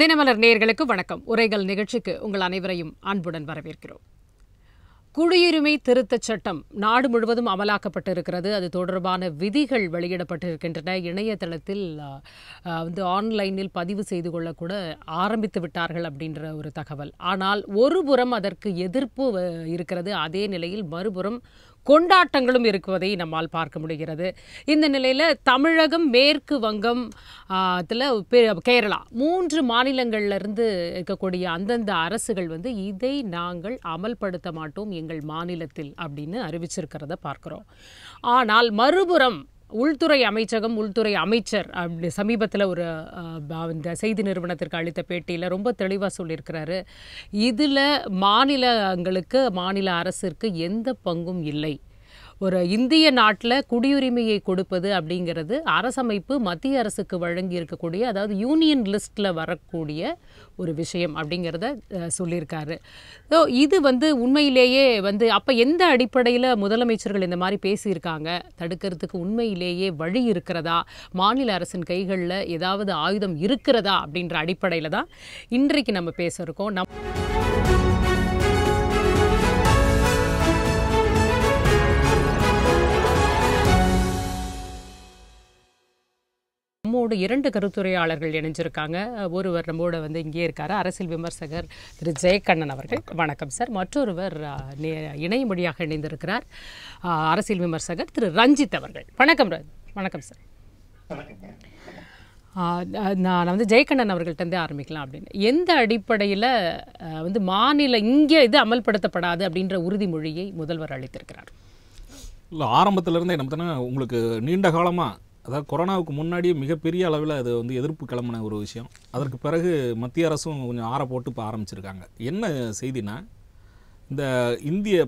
தினமலர் நேயர்களுக்கு வணக்கம். உரைகள் நிகழ்ச்சிக்கு உங்கள் அனைவரையும் அன்புடன் வரவேற்கிறோம். குடியுரிமை திருத்தச் சட்டம் நாடு முழுவதும் அமலாக்கப்பட்டிருக்கிறது. அது தொடர்பான விதிகள் வெளியிடப்பட்டிருக்கின்றன. இணையதளத்தில் வந்து ஆன்லைனில் பதிவு செய்து கொள்ளக்கூட ஆரம்பித்து விட்டார்கள் அப்படின்ற ஒரு தகவல். ஆனால் ஒரு புறம் அதற்கு எதிர்ப்பு இருக்கிறது. அதே நிலையில் மறுபுறம் கொண்டாட்டங்களும் இருக்குவதை நம்மால் பார்க்க முடிகிறது. இந்த நிலையில் தமிழகம் மேற்கு வங்கம் இதில் கேரளா மூன்று மாநிலங்கள்ல இருந்து இருக்கக்கூடிய அந்தந்த அரசுகள் வந்து இதை நாங்கள் அமல்படுத்த மாட்டோம் எங்கள் மாநிலத்தில் அப்படின்னு அறிவிச்சிருக்கிறத பார்க்குறோம். ஆனால் மறுபுறம் உள்துறை அமைச்சகம் உள்துறை அமைச்சர் அப்படி சமீபத்தில் ஒரு ப- இந்த செய்தி நிறுவனத்திற்கு அளித்த பேட்டியில் ரொம்ப தெளிவாக சொல்லியிருக்கிறாரு. இதில் மாநிலங்களுக்கு மாநில அரசிற்கு எந்த பங்கும் இல்லை. ஒரு இந்திய நாட்டில் குடியுரிமையை கொடுப்பது அப்படிங்கிறது அரசமைப்பு மத்திய அரசுக்கு வழங்கி இருக்கக்கூடிய அதாவது யூனியன் லிஸ்ட்டில் வரக்கூடிய ஒரு விஷயம் அப்படிங்கிறத சொல்லியிருக்காரு. ஸோ இது வந்து உண்மையிலேயே வந்து அப்போ எந்த அடிப்படையில் முதலமைச்சர்கள் இந்த மாதிரி பேசியிருக்காங்க? தடுக்கிறதுக்கு உண்மையிலேயே வழி இருக்கிறதா? மாநில அரசின் கைகளில் ஏதாவது ஆயுதம் இருக்கிறதா அப்படின்ற அடிப்படையில் தான் இன்றைக்கு நம்ம பேச இருக்கோம். நம் நம்மோடு இரண்டு கருத்துரையாளர்கள் இணைஞ்சிருக்காங்க. ஒருவர் நம்மோட வந்து இங்கே இருக்காரு. அரசியல் விமர்சகர் திரு ஜெயக்கண்ணன் அவர்கள். வணக்கம் சார். மற்றொருவர் ஆ, மொழியாக இணையமொழியாக இணைந்திருக்கிறார் அரசியல் விமர்சகர் திரு ரஞ்சித் அவர்கள். வணக்கம் வணக்கம் சார். நான் வந்து ஜெயக்கண்ணன் அவர்கள்ட்டேருந்தே ஆரம்பிக்கலாம் அப்படின்னு. எந்த அடிப்படையில் வந்து மாநில இங்கே இது அமல்படுத்தப்படாது அப்படின்ற உறுதிமொழியை முதல்வர் அளித்திருக்கிறார்? இல்லை ஆரம்பத்திலேருந்தே என்ன பார்த்தோன்னா உங்களுக்கு நீண்ட காலமாக அதாவது கொரோனாவுக்கு முன்னாடியே மிகப்பெரிய அளவில் அது வந்து எதிர்ப்பு கிளம்பின ஒரு விஷயம். அதற்கு பிறகு மத்திய அரசும் கொஞ்சம் ஆற போட்டு இப்போ ஆரம்பிச்சிருக்காங்க. என்ன செய்தினா இந்த இந்திய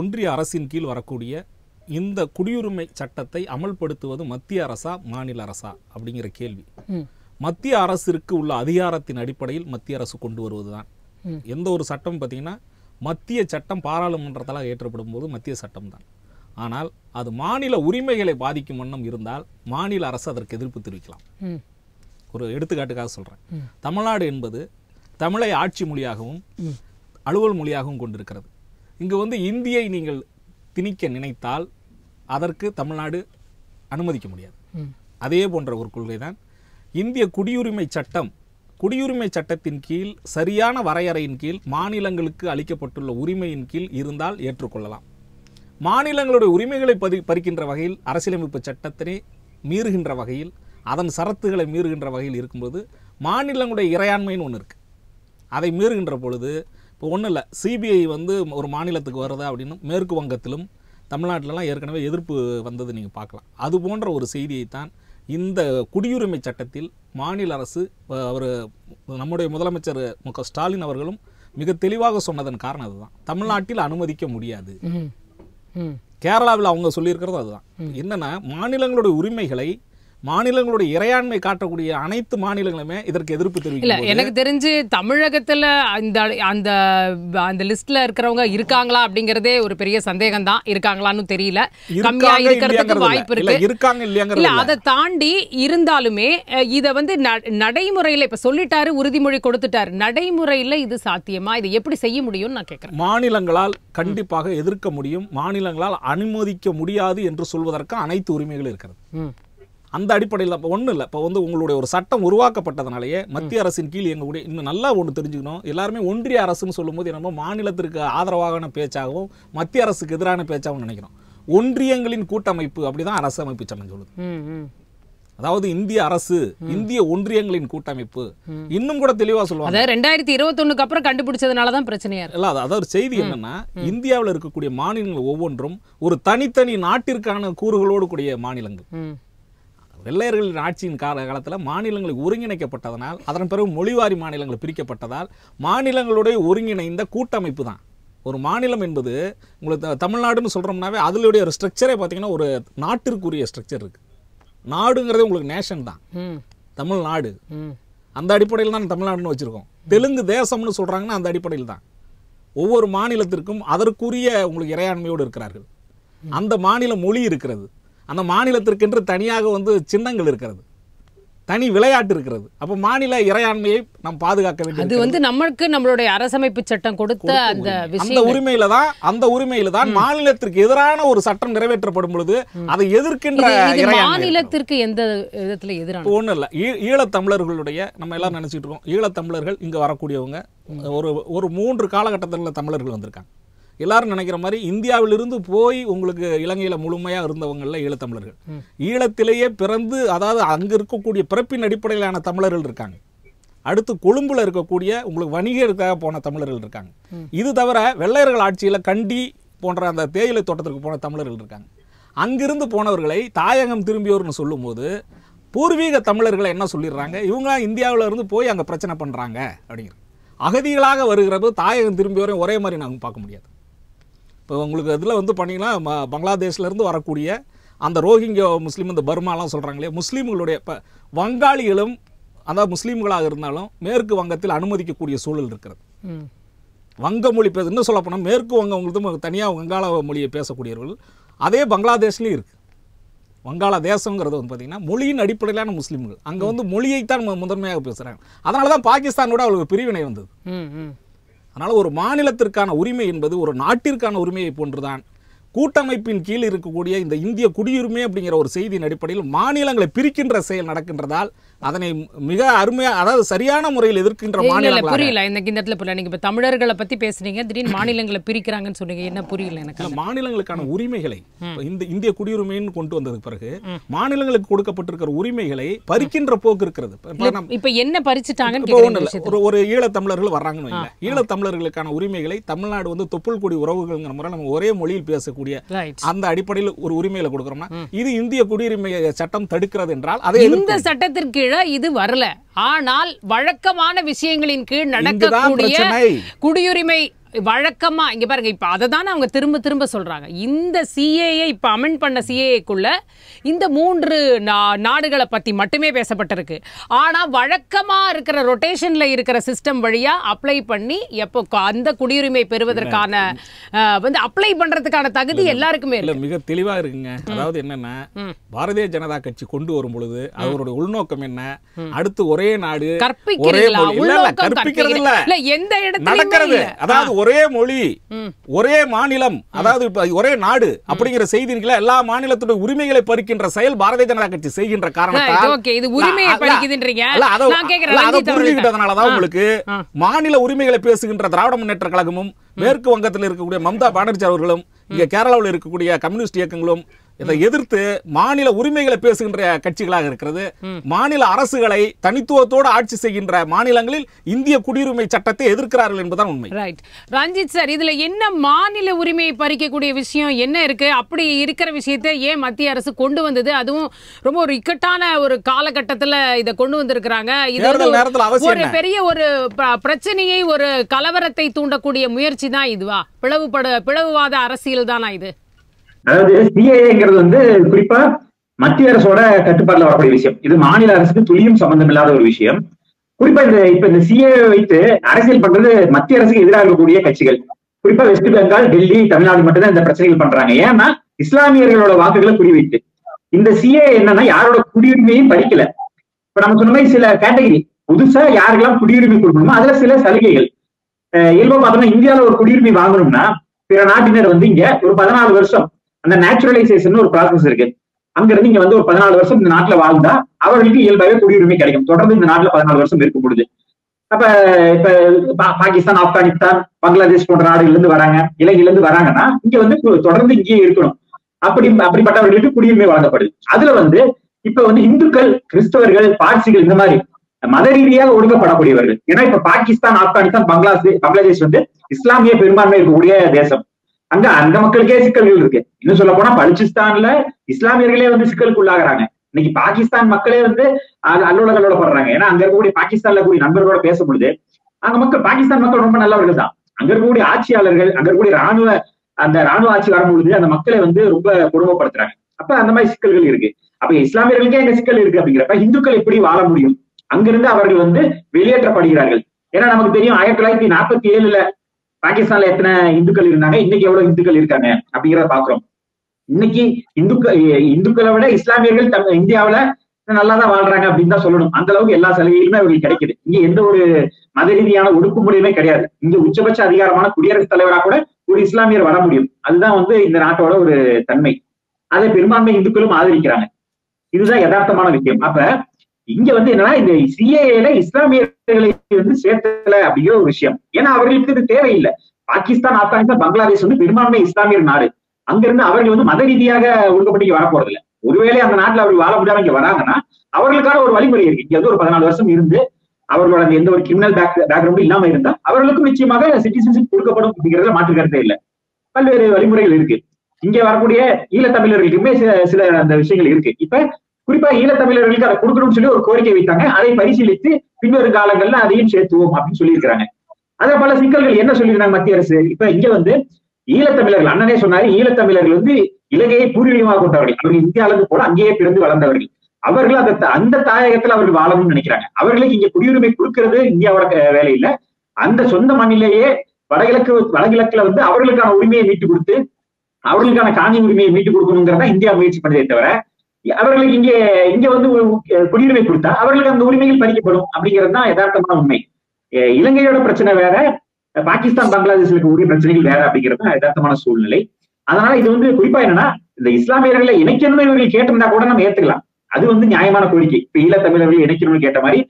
ஒன்றிய அரசின் கீழ் வரக்கூடிய இந்த குடியுரிமை சட்டத்தை அமல்படுத்துவது மத்திய அரசா மாநில அரசா அப்படிங்கிற கேள்வி. மத்திய அரசிற்கு உள்ள அதிகாரத்தின் அடிப்படையில் மத்திய அரசு கொண்டு வருவது தான். எந்த ஒரு சட்டம் பார்த்தீங்கன்னா மத்திய சட்டம் பாராளுமன்றத்தால் ஏற்றப்படும் போது மத்திய சட்டம் தான் ஆனால் அது மாநில உரிமைகளை பாதிக்கும் வண்ணம் இருந்தால் மாநில அரசு அதற்கு எதிர்ப்பு தெரிவிக்கலாம். ஒரு எடுத்துக்காட்டுக்காக சொல்கிறேன். தமிழ்நாடு என்பது தமிழை ஆட்சி மொழியாகவும். அலுவல் மொழியாகவும் கொண்டிருக்கிறது. இங்கு வந்து இந்தியை நீங்கள் திணிக்க நினைத்தால் அதற்கு தமிழ்நாடு அனுமதிக்க முடியாது. அதே போன்ற ஒரு கொள்கை தான் இந்திய குடியுரிமை சட்டம் குடியுரிமை சட்டத்தின் கீழ் சரியான வரையறையின் கீழ் மாநிலங்களுக்கு அளிக்கப்பட்டுள்ள உரிமையின் கீழ் இருந்தால் ஏற்றுக்கொள்ளலாம். மாநிலங்களுடைய உரிமைகளை பதி பறிக்கின்ற வகையில் அரசியலமைப்பு சட்டத்தினை மீறுகின்ற வகையில் அதன் சரத்துகளை மீறுகின்ற வகையில் இருக்கும்போது மாநிலங்களுடைய இறையாண்மைன்னு ஒன்று இருக்குது அதை மீறுகின்ற பொழுது இப்போ ஒன்றும் இல்லை சிபிஐ வந்து ஒரு மாநிலத்துக்கு வருதா அப்படின்னு மேற்கு வங்கத்திலும் தமிழ்நாட்டிலலாம் ஏற்கனவே எதிர்ப்பு வந்தது நீங்கள் பார்க்கலாம். அது போன்ற ஒரு செய்தியைத்தான் இந்த குடியுரிமை சட்டத்தில் மாநில அரசு அவர் நம்முடைய முதலமைச்சர் மு க ஸ்டாலின் அவர்களும் மிக தெளிவாக சொன்னதன் காரணம் அதுதான். தமிழ்நாட்டில் அனுமதிக்க முடியாது. கேரளாவில் அவங்க சொல்லியிருக்கிறது அதுதான். என்னன்னா மாநிலங்களுடைய உரிமைகளை மாநிலங்களுடைய இறையாண்மை காட்டக்கூடிய அனைத்து மாநிலங்களுமே இதற்கு எதிர்ப்பு தெரிவிக்கும் எனக்கு தெரிஞ்சு தமிழகத்துல அந்த அந்த அந்த லிஸ்ட்ல இருக்கிறவங்க இருக்காங்களா அப்படிங்கறதே ஒரு பெரிய சந்தேகம் தான் இருக்காங்களான்னு தெரியல. கம்மியா இருக்கிறதுக்கு வாய்ப்பு இருக்கு. இருக்காங்க இல்லையாங்கிறது இல்ல இல்ல. அதை தாண்டி இருந்தாலுமே இத வந்து நடைமுறையில இப்ப சொல்லிட்டாரு உறுதிமொழி கொடுத்துட்டாரு. நடைமுறையில இது சாத்தியமா? இதை எப்படி செய்ய முடியும்னு நான் கேக்குறேன். மாநிலங்களால் கண்டிப்பாக எதிர்க்க முடியும். மாநிலங்களால் அனுமதிக்க முடியாது என்று சொல்வதற்கு அனைத்து உரிமைகளும் இருக்கிறது. அந்த அடிப்படையில் இப்போ ஒன்றும் இல்லை. இப்போ வந்து உங்களுடைய ஒரு சட்டம் உருவாக்கப்பட்டதுனாலேயே மத்திய அரசின் கீழ் இயங்கக்கூடிய இன்னும் நல்லா ஒன்று தெரிஞ்சுக்கணும். எல்லாருமே ஒன்றிய அரசுன்னு சொல்லும்போது என்னமோ மாநிலத்திற்கு ஆதரவான பேச்சாகவும் மத்திய அரசுக்கு எதிரான பேச்சாகவும் நினைக்கிறோம். ஒன்றியங்களின் கூட்டமைப்பு அப்படிதான் அரசமைப்பு சட்டம் சொல்லுது. அதாவது இந்திய அரசு இந்திய ஒன்றியங்களின் கூட்டமைப்பு. இன்னும் கூட தெளிவா சொல்லுவாங்க. அதாவது ரெண்டாயிரத்தி இருபத்தொன்னுக்கு அப்புறம் கண்டுபிடிச்சதுனால தான் பிரச்சனையா இல்ல அது அதாவது செய்தி என்னன்னா இந்தியாவில் இருக்கக்கூடிய மாநிலங்கள் ஒவ்வொன்றும் ஒரு தனித்தனி நாட்டிற்கான கூறுகளோடு கூடிய மாநிலங்கள். வெள்ளையர்களின் ஆட்சியின் கால காலத்தில் மாநிலங்கள் ஒருங்கிணைக்கப்பட்டதனால் அதன் பிறகு மொழிவாரி மாநிலங்கள் பிரிக்கப்பட்டதால் மாநிலங்களுடைய ஒருங்கிணைந்த கூட்டமைப்பு தான். ஒரு மாநிலம் என்பது உங்களுக்கு தமிழ்நாடுன்னு சொல்கிறோம்னாவே அதனுடைய ஒரு ஸ்ட்ரக்சரே பார்த்தீங்கன்னா ஒரு நாட்டிற்குரிய ஸ்ட்ரக்சர் இருக்குது நாடுங்கிறதே உங்களுக்கு நேஷன் தான். தமிழ்நாடு. அந்த அடிப்படையில் தான் தமிழ்நாடுன்னு வச்சுருக்கோம். தெலுங்கு தேசம்னு சொல்கிறாங்கன்னா அந்த அடிப்படையில் தான். ஒவ்வொரு மாநிலத்திற்கும் அதற்குரிய உங்களுக்கு இறையாண்மையோடு இருக்கிறார்கள். அந்த மாநில மொழி இருக்கிறது. அந்த மாநிலத்திற்கென்று தனியாக வந்து சின்னங்கள் இருக்கிறது. தனி விளையாட்டு இருக்கிறது. அப்ப மாநில இறையாண்மையை நாம் பாதுகாக்க அது வேண்டியது வந்து நமக்கு நம்மளுடைய அரசமைப்பு சட்டம் கொடுத்த அந்த அந்த உரிமையில தான் அந்த உரிமையில தான் மாநிலத்திற்கு எதிரான ஒரு சட்டம் நிறைவேற்றப்படும் பொழுது அதை எதிர்க்கின்ற. மாநிலத்திற்கு எந்த விதத்துல எதிரான ஒன்றும் இல்லை. ஈழத்தமிழர்களுடைய நம்ம எல்லாம் நினைச்சிட்டு இருக்கோம் ஈழத்தமிழர்கள் இங்க வரக்கூடியவங்க ஒரு ஒரு மூன்று காலகட்டத்தில் தமிழர்கள் வந்திருக்காங்க. எல்லாரும் நினைக்கிற மாதிரி இந்தியாவிலிருந்து போய் உங்களுக்கு இலங்கையில முழுமையா இருந்தவங்கள்ல ஈழத்தமிழர்கள். ஈழத்திலேயே பிறந்து அதாவது அங்க இருக்கக்கூடிய பிறப்பின் அடிப்படையிலான தமிழர்கள் இருக்காங்க. அடுத்து கொழும்புல இருக்கக்கூடிய உங்களுக்கு வணிகருக்காக போன தமிழர்கள் இருக்காங்க. இது தவிர வெள்ளையர்கள் ஆட்சியில கண்டி போன்ற அந்த தேயிலை தோட்டத்திற்கு போன தமிழர்கள் இருக்காங்க. அங்கிருந்து போனவர்களை தாயகம் திரும்பியோர்னு சொல்லும்போது பூர்வீக தமிழர்களை என்ன சொல்லிடுறாங்க? இவங்க இந்தியாவுல இருந்து போய் அங்க பிரச்சனை பண்றாங்க அப்படிங்கிற. அகதிகளாக வருகிறப்ப தாயகம் திரும்பியோரையும் ஒரே மாதிரி நாங்கள் பார்க்க முடியாது. இப்போ உங்களுக்கு இதில் வந்து பார்த்தீங்கன்னா ம- பங்களாதேஷ்ல இருந்து வரக்கூடிய அந்த ரோஹிங்கியா முஸ்லீம் இந்த பர்மாலாம் சொல்கிறாங்களே முஸ்லீம்களுடைய இப்போ வங்காளிகளும் அதாவது முஸ்லீம்களாக இருந்தாலும் மேற்கு வங்கத்தில் அனுமதிக்கக்கூடிய சூழல் இருக்கிறது. வங்க மொழி பேச இன்னும் சொல்ல போனால் மேற்கு வங்கவங்களுக்கு தனியாக வங்காள மொழியை பேசக்கூடியவர்கள் அதே பங்களாதேஷ்லேயும் இருக்குது வங்காள தேசங்கிறது வந்து பார்த்தீங்கன்னா மொழியின் அடிப்படையிலான முஸ்லீம்கள். அங்கே வந்து மொழியைத்தான் முதன்மையாக பேசுகிறாங்க அதனால தான் பாகிஸ்தானோட அவங்களுக்கு பிரிவினை வந்தது. அதனால் ஒரு மாநிலத்திற்கான உரிமை என்பது ஒரு நாட்டிற்கான உரிமையை போன்றுதான். கூட்டமைப்பின் கீழ் இருக்கக்கூடிய இந்த இந்திய குடியுரிமை அப்படிங்கிற ஒரு செய்தியின் அடிப்படையில் மாநிலங்களை பிரிக்கின்ற செயல் நடக்கின்றதால் அதனை மிக அருமையா அதாவது சரியான முறையில் எதிர்க்கின்ற இல்ல இல்ல மாநிலங்களாக. புரியல. எனக்கு இந்த இடத்துல புரியல. நீங்க இப்ப தமிழர்களை பத்தி பேசுனீங்க திடீர்னு மாநிலங்களை பிரிக்கிறாங்கன்னு சொன்னீங்க என்ன புரியல எனக்கு இல்ல, மாநிலங்களுக்கான உரிமைகளை இந்த இந்திய குடியுரிமைன்னு கொண்டு வந்ததுக்கு பிறகு மாநிலங்களுக்கு கொடுக்கப்பட்டிருக்கிற உரிமைகளை பறிக்கின்ற போக்கு இருக்கிறது. இப்ப- என்ன பறிச்சுட்டாங்கன்னு இல்ல. ஒரு ஒரு ஈழத்தமிழர்கள் வர்றாங்கன்னு வைங்களேன் ஈழத்தமிழர்களுக்கான உரிமைகளை தமிழ்நாடு வந்து தொப்புள் கொடி உறவுகள்ங்கிற முறை நம்ம ஒரே மொழியில் பேசக்கூடிய அந்த அடிப்படையில் ஒரு உரிமையில கொடுக்குறோம்னா இது இந்திய குடியுரிமை சட்டம் தடுக்கிறது என்றால் அதை இந்த. சட்டத்திற்கு கீழே இது வரல ஆனால் வழக்கமான விஷயங்களின் கீழ் நடக்கக்கூடிய. குடியுரிமை வழக்கமா இங்க பாருங்க இப்ப அதை தானே அவங்க திரும்ப திரும்ப சொல்றாங்க. இந்த சிஏஏ இப்ப அமெண்ட் பண்ண சிஏஏக்குள்ள இந்த மூன்று நா- நாடுகளை பத்தி மட்டுமே பேசப்பட்டிருக்கு. ஆனா வழக்கமா இருக்கிற ரொட்டேஷன்ல இருக்கிற சிஸ்டம் வழியா அப்ளை பண்ணி எப்போ அந்த குடியுரிமை பெறுவதற்கான வந்து அப்ளை பண்றதுக்கான தகுதி எல்லாருக்குமே இல்ல மிக தெளிவா இருக்குங்க. அதாவது என்னன்னா பாரதிய ஜனதா கட்சி கொண்டு வரும் பொழுது அவருடைய உள்நோக்கம் என்ன? அடுத்து ஒரே நாடு கற்பிக்கிறது இல்ல எந்த இடத்துலயுமே நடக்கிறது. அதாவது ஒரே மொழி ஒரே மாநிலம் அதாவது ஒரே நாடு அப்படிங்கிற செய்திகளை எல்லா மாநிலத்துடைய உரிமைகளை பறிக்கின்ற செயல் பாரதிய ஜனதா கட்சி செய்கின்ற காரணத்தால். உங்களுக்கு. மாநில உரிமைகளை பேசுகின்ற திராவிட முன்னேற்ற கழகமும் மேற்கு வங்கத்தில் இருக்கக்கூடிய மம்தா பானர்ஜி அவர்களும் இங்க கேரளாவில் இருக்கக்கூடிய கம்யூனிஸ்ட் இயக்கங்களும் இதை எதிர்த்து மாநில உரிமைகளை பேசுகின்ற கட்சிகளாக இருக்கிறது. மாநில அரசுகளை தனித்துவத்தோடு ஆட்சி செய்கின்ற மாநிலங்களில் இந்திய குடியுரிமை சட்டத்தை எதிர்க்கிறார்கள் என்பதுதான் உண்மை. ரைட் ரஞ்சித் சார் இதுல என்ன மாநில உரிமையை பறிக்கக்கூடிய விஷயம் என்ன இருக்கு? அப்படி இருக்கிற விஷயத்தை ஏன் மத்திய அரசு கொண்டு வந்தது? அதுவும் ரொம்ப ஒரு இக்கட்டான ஒரு காலகட்டத்துல இத கொண்டு வந்திருக்கிறாங்க. இது ஒரு-? பெரிய ஒரு பிரச்சனையை ஒரு கலவரத்தை தூண்டக்கூடிய முயற்சி தான் இதுவா? பிளவுபட பிளவுவாத அரசியல் தானா இது? அதாவது சிஏங்கிறது வந்து குறிப்பா மத்திய அரசோட கட்டுப்பாட்டுல வரக்கூடிய விஷயம். இது மாநில அரசுக்கு துளியும் சம்பந்தம் இல்லாத ஒரு விஷயம். குறிப்பா இந்த இப்ப இந்த சிஏ வைத்து அரசியல் பண்றது மத்திய அரசுக்கு எதிராக இருக்கக்கூடிய கட்சிகள். குறிப்பா வெஸ்ட் பெங்கால் டெல்லி தமிழ்நாடு மட்டும்தான் இந்த பிரச்சனைகள் பண்றாங்க. ஏன்னா இஸ்லாமியர்களோட வாக்குகளை குறிவைத்து. இந்த சிஏ என்னன்னா யாரோட குடியுரிமையும் படிக்கல இப்ப நம்ம சொன்ன மாதிரி சில கேட்டகரி புதுசா யாருக்கெல்லாம் குடியுரிமை கொடுக்கணுமோ அதுல சில சலுகைகள். இயல்பா பார்த்தோம்னா இந்தியால ஒரு குடியுரிமை வாங்கணும்னா பிற நாட்டினர் வந்து இங்க ஒரு பதினாலு வருஷம் அந்த நேச்சுரலைசேஷன் ஒரு ப்ராசஸ் இருக்கு. அங்க இருந்து இங்க வந்து ஒரு பதினாலு வருஷம் இந்த நாட்டுல வாழ்ந்தா அவர்களுக்கு இயல்பாவே குடியுரிமை கிடைக்கும். தொடர்ந்து இந்த நாட்டுல பதினாலு வருஷம் இருக்கும் பொழுது அப்ப இப்ப பா- பாகிஸ்தான் ஆப்கானிஸ்தான் பங்களாதேஷ் போன்ற நாடுகள்ல இருந்து வராங்க இலங்கையில இருந்து வராங்கன்னா இங்க வந்து தொடர்ந்து இங்கேயே இருக்கணும். அப்படி அப்படிப்பட்டவர்களுக்கு குடியுரிமை வழங்கப்படுது. அதுல வந்து இப்ப வந்து இந்துக்கள் கிறிஸ்தவர்கள் பார்சிகள் இந்த மாதிரி மத ரீதியாக ஒடுக்கப்படக்கூடியவர்கள். ஏன்னா இப்ப பாகிஸ்தான் ஆப்கானிஸ்தான் பங்களாதேஷ் பங்களாதேஷ் வந்து இஸ்லாமிய பெரும்பான்மை இருக்கக்கூடிய தேசம். அங்க அந்த மக்களுக்கே சிக்கல்கள் இருக்கு. இன்னும் சொல்ல போனா பலுச்சிஸ்தான்ல இஸ்லாமியர்களே வந்து சிக்கலுக்கு உள்ளாகிறாங்க இன்னைக்கு பாகிஸ்தான் மக்களே வந்து அ- அல்லோல படுறாங்க. ஏன்னா அங்க இருக்கக்கூடிய பாகிஸ்தான்ல கூடிய நண்பர்களோட பேச பொழுது அங்க மக்கள் பாகிஸ்தான் மக்கள் ரொம்ப நல்லவர்கள் தான். அங்க இருக்கக்கூடிய ஆட்சியாளர்கள் அங்க இருக்கக்கூடிய ராணுவ அந்த ராணுவ ஆட்சி வரும்பொழுது அந்த மக்களை வந்து ரொம்ப கொடுமைப்படுத்துறாங்க அப்ப அந்த மாதிரி சிக்கல்கள் இருக்கு. அப்ப இஸ்லாமியர்களுக்கே அங்க சிக்கல் இருக்கு அப்படிங்கிறப்ப இந்துக்கள் எப்படி வாழ முடியும்? அங்கிருந்து அவர்கள் வந்து வெளியேற்றப்படுகிறார்கள். ஏன்னா நமக்கு தெரியும் ஆயிரத்தி தொள்ளாயிரத்தி நாற்பத்தி ஏழுல பாகிஸ்தான்ல எத்தனை இந்துக்கள் இருந்தாங்க? இன்னைக்கு எவ்வளவு இந்துக்கள் இருக்காங்க? அப்படிங்கிறத பாக்குறோம். இன்னைக்கு இந்துக்கள் இந்துக்களை விட இஸ்லாமியர்கள் தம் இந்தியாவுல நல்லாதான் வாழ்றாங்க அப்படின்னு தான் சொல்லணும். அந்த அளவுக்கு எல்லா சலுகைகளுமே அவர்களுக்கு கிடைக்குது. இங்க எந்த ஒரு மத ரீதியான ஒடுக்குமுறையுமே கிடையாது. இங்க உச்சபட்ச அதிகாரமான குடியரசுத் தலைவரா கூட ஒரு இஸ்லாமியர் வர முடியும். அதுதான் வந்து இந்த நாட்டோட ஒரு தன்மை. அதை பெரும்பான்மை இந்துக்களும் ஆதரிக்கிறாங்க. இதுதான் யதார்த்தமான விஷயம். அப்ப இங்க வந்து என்னன்னா இந்த சிஏஏல இஸ்லாமியர்களை வந்து சேர்த்தல அப்படிங்கிற ஒரு விஷயம். ஏன்னா அவர்களுக்கு இது தேவையில்லை. பாகிஸ்தான் ஆப்கானிஸ்தான் பங்களாதேஷ் வந்து பெரும்பான்மை இஸ்லாமியர் நாடு. அங்கிருந்து அவர்கள் வந்து மத ரீதியாக ஒடுக்கப்பட்டு வரப்போறது இல்லை ஒருவேளை அந்த நாட்டுல அவர்கள் வாழ முடியாம இங்க வராங்கன்னா அவர்களுக்கான ஒரு வழிமுறை இருக்கு. இங்க வந்து ஒரு பதினாலு வருஷம் இருந்து அவர்களோட அந்த எந்த ஒரு கிரிமினல் பேக் பேக்ரவுண்டும் இல்லாம இருந்தா அவர்களுக்கும் நிச்சயமாக சிட்டிசன்ஷிப் கொடுக்கப்படும் அப்படிங்கிறதுல மாற்று கருத்தே இல்லை. பல்வேறு வழிமுறைகள் இருக்கு. இங்க வரக்கூடிய ஈழத்தமிழர்களுக்குமே சில சில அந்த விஷயங்கள் இருக்கு. இப்ப குறிப்பா ஈழத்தமிழர்களுக்கு அதை கொடுக்கணும்னு சொல்லி ஒரு கோரிக்கை வைத்தாங்க. அதை பரிசீலித்து பின்வரும் காலங்கள்ல அதையும் சேர்த்துவோம் அப்படின்னு சொல்லியிருக்கிறாங்க. அதே பல சிக்கல்கள் என்ன சொல்லியிருந்தாங்க மத்திய அரசு? இப்ப இங்க வந்து ஈழத்தமிழர்கள் அண்ணனே சொன்னாரு ஈழத்தமிழர்கள் வந்து இலங்கையை பூர்வீகமாக கொண்டவர்கள். அவர்கள் இந்தியாவில போல அங்கேயே பிறந்து வளர்ந்தவர்கள். அவர்கள் அந்த அந்த தாயகத்துல அவர்கள் வாழணும்னு நினைக்கிறாங்க. அவர்களுக்கு இங்க குடியுரிமை கொடுக்கறது இந்தியாவோட வேலை இல்ல. அந்த சொந்த மண்ணிலேயே வடகிழக்கு வடகிழக்குல வந்து அவர்களுக்கான உரிமையை மீட்டு கொடுத்து அவர்களுக்கான காணி உரிமையை மீட்டு கொடுக்கணுங்கிறதா இந்தியா முயற்சி பண்ணதே தவிர அவர்களுக்கு இங்கே இங்க வந்து குடியுரிமை கொடுத்தா அவர்களுக்கு அந்த உரிமைகள் பறிக்கப்படும் அப்படிங்கிறது தான் யதார்த்தமான உண்மை. இலங்கையோட பிரச்சனை வேற பாகிஸ்தான் பங்களாதேஷ்ல இருக்கக்கூடிய பிரச்சனைகள் வேற அப்படிங்கிறது தான் யதார்த்தமான சூழ்நிலை. அதனால இது வந்து குறிப்பா என்னன்னா இந்த இஸ்லாமியர்களை இணைக்கணும்னு இவர்கள் கேட்டிருந்தா கூட நம்ம ஏத்துக்கலாம். அது வந்து நியாயமான கோரிக்கை. இப்ப ஈழத்தமிழர்கள் இணைக்கணும்னு கேட்ட மாதிரி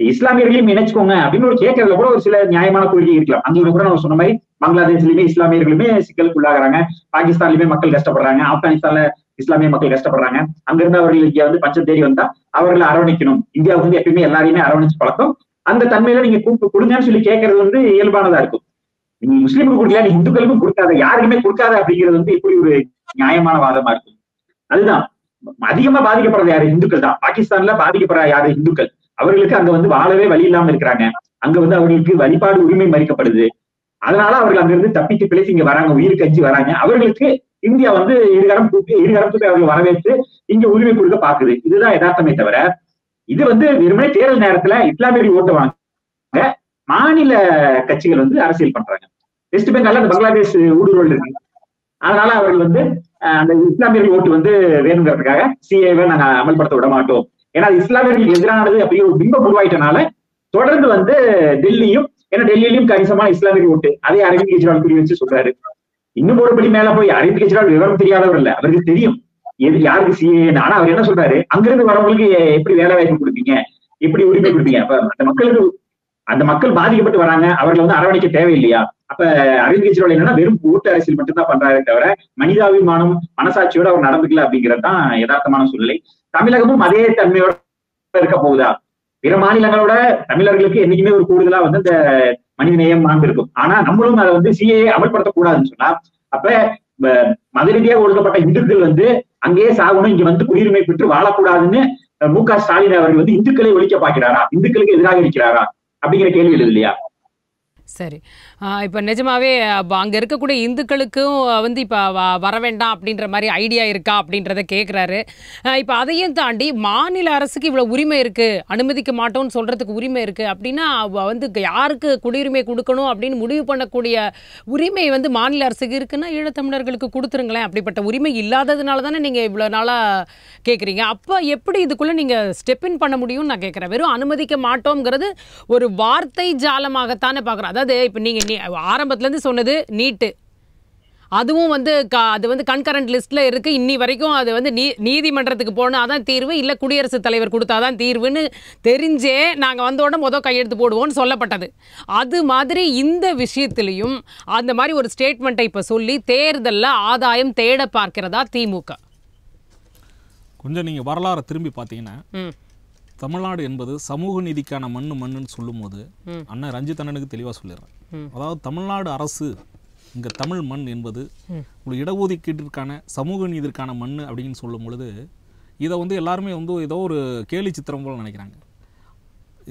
இஸ்லாமியர்களையும் இணைச்சுக்கோங்க அப்படின்னு ஒரு கேட்கறதுல கூட ஒரு சில நியாயமான கோரிக்கை இருக்கலாம். அந்த கூட நம்ம சொன்ன மாதிரி பங்களாதேஷ்லயுமே இஸ்லாமியர்களுமே சிக்கலுக்கு உள்ளாகிறாங்க பாகிஸ்தான்லயுமே மக்கள் கஷ்டப்படுறாங்க. ஆப்கானிஸ்தான்ல இஸ்லாமிய மக்கள் கஷ்டப்படுறாங்க. அங்கிருந்து அவர்கள் இங்க வந்து பச்சை தேடி வந்தா அவர்களை அரவணைக்கணும். இந்தியாவுக்கு வந்து எப்பயுமே எல்லாரையுமே அரவணைச்சு பழக்கம். அந்த தன்மையில நீங்க கூப்பிட்டு கொடுங்கன்னு சொல்லி கேட்கறது வந்து இயல்பானதா இருக்கும். நீ முஸ்லீமுக்கு கொடுக்கல நீ இந்துக்களுக்கும் கொடுக்காத. யாருக்குமே கொடுக்காத அப்படிங்கிறது வந்து எப்படி ஒரு நியாயமான வாதமா இருக்கும். அதுதான். அதிகமா பாதிக்கப்படுறது யாரு? இந்துக்கள் தான். பாகிஸ்தான்ல பாதிக்கப்படுற யாரு? இந்துக்கள். அவர்களுக்கு அங்க வந்து வாழவே வழி இல்லாம இருக்கிறாங்க. அங்க வந்து அவர்களுக்கு வழிபாடு உரிமை மறிக்கப்படுது. அதனால அவர்கள் அங்கிருந்து தப்பித்து பிழைத்து இங்க வராங்க உயிர் கஞ்சி வராங்க. அவர்களுக்கு இந்தியா வந்து இருகரம் தூக்கி இருகரம் தூக்கி அவர்கள் வரவேற்று இங்க உரிமை கொடுக்க பாக்குது இதுதான் யதார்த்தமே தவிர இது வந்து வெறுமனே தேர்தல் நேரத்துல இஸ்லாமியர்கள் ஓட்டு வாங்க மாநில கட்சிகள் வந்து அரசியல் பண்றாங்க. வெஸ்ட் பெங்கால்ல அந்த பங்களாதேஷ் ஊடுருவல் இருக்கு. அதனால அவர்கள் வந்து அந்த இஸ்லாமியர்கள் ஓட்டு வந்து வேணுங்கிறதுக்காக சிஏவை நாங்க அமல்படுத்த விட மாட்டோம். ஏன்னா அது இஸ்லாமியர்களுக்கு எதிரானது அப்படிங்கிற ஒரு பிம்பம் உருவாயிட்டனால தொடர்ந்து வந்து டெல்லியும் ஏன்னா டெல்லியிலும் கணிசமான இஸ்லாமியர்கள் ஓட்டு அதே அரவிந்த் கெஜ்ரிவால் புரிய வச்சு சொல்றாரு. இன்னும் ஒரு படி மேல போய் அரவிந்த் கெஜ்ரிவால் விவரம் தெரியாதவர் இல்ல. அவருக்கு தெரியும். எது யாருக்கு சிஏ ஆனா அவர் என்ன சொல்றாரு? அங்கிருந்து வரவங்களுக்கு எப்படி வேலை வாய்ப்பு கொடுப்பீங்க? எப்படி உரிமை கொடுப்பீங்க? அப்ப அந்த மக்களுக்கு அந்த மக்கள் பாதிக்கப்பட்டு வராங்க. அவர்களை வந்து அரவணைக்க தேவையில்லையா? அப்ப அரவிந்த் கெஜ்ரிவால் என்னன்னா வெறும் ஓட்டு அரசியல் மட்டும்தான் பண்றாரே தவிர மனிதாபிமானம் மனசாட்சியோட அவர் நடந்துக்கல அப்படிங்கறதுதான் யதார்த்தமான சூழ்நிலை. தமிழகமும் அதே தன்மையோட இருக்க போகுதா? பிற மாநிலங்களோட தமிழர்களுக்கு என்னைக்குமே ஒரு கூடுதலா வந்து இந்த மனித நேயம் மாண்பு இருக்கும். ஆனா நம்மளும் அதை வந்து சிஏ அமல்படுத்தக்கூடாதுன்னு சொன்னா அப்ப ம- மத ரீதியாக ஒடுக்கப்பட்ட இந்துக்கள் வந்து அங்கேயே சாகணும் இங்க வந்து குடியுரிமை பெற்று வாழக்கூடாதுன்னு மு க ஸ்டாலின் அவர்கள் வந்து இந்துக்களை ஒழிக்க பார்க்கிறாரா? இந்துக்களுக்கு எதிராக இருக்கிறாரா? அப்படிங்கிற கேள்வி எழுது இல்லையா? சரி. இப்போ நிஜமாவே அங்கே இருக்கக்கூடிய இந்துக்களுக்கும் வந்து இப்போ வர வேண்டாம் அப்படின்ற மாதிரி ஐடியா இருக்கா அப்படின்றத கேட்குறாரு இப்போ அதையும் தாண்டி மாநில அரசுக்கு இவ்வளோ உரிமை இருக்குது அனுமதிக்க மாட்டோம்னு சொல்கிறதுக்கு உரிமை இருக்குது அப்படின்னா வந்து யாருக்கு குடியுரிமை கொடுக்கணும் அப்படின்னு முடிவு பண்ணக்கூடிய உரிமை வந்து மாநில அரசுக்கு இருக்குன்னா ஈழத்தமிழர்களுக்கு கொடுத்துருங்களேன். அப்படிப்பட்ட உரிமை இல்லாததுனால தானே நீங்கள் இவ்வளோ நாளாக கேட்குறீங்க அப்போ எப்படி இதுக்குள்ளே நீங்கள் ஸ்டெப் இன் பண்ண முடியும்னு நான் கேட்குறேன் வெறும் அனுமதிக்க மாட்டோங்கிறது ஒரு வார்த்தை ஜாலமாகத்தானே பார்க்குறோம் அதாவது இப்போ நீங்கள் நீ ஆரம்பத்துலேருந்து சொன்னது நீட்டு. அதுவும் வந்து க அது வந்து கண்கரண்ட் லிஸ்ட்டில் இருக்குது இன்னி வரைக்கும் அது வந்து நீ நீதிமன்றத்துக்கு போனால் தான் தீர்வு. இல்லை குடியரசுத் தலைவர் கொடுத்தாதான் தீர்வுன்னு தெரிஞ்சே நாங்கள் வந்தோட மொதல் கையெழுத்து போடுவோம்னு சொல்லப்பட்டது. அது மாதிரி இந்த விஷயத்திலையும் அந்த மாதிரி ஒரு ஸ்டேட்மெண்ட்டை இப்போ சொல்லி தேர்தலில் ஆதாயம் தேட பார்க்கிறதா திமுக. கொஞ்சம் நீங்கள் வரலாறை திரும்பி பார்த்தீங்கன்னா ம். தமிழ்நாடு என்பது சமூக நீதிக்கான மண்ணு மண்ணுன்னு சொல்லும்போது. அண்ணன் ரஞ்சித் அண்ணனுக்கு தெளிவாக சொல்லிடுறேன். அதாவது தமிழ்நாடு அரசு இங்கே தமிழ் மண் என்பது ஒரு இடஒதுக்கீட்டிற்கான சமூக நீதிற்கான மண் அப்படின்னு சொல்லும் பொழுது இதை வந்து எல்லாருமே வந்து ஏதோ ஒரு கேலி சித்திரம் போல நினைக்கிறாங்க.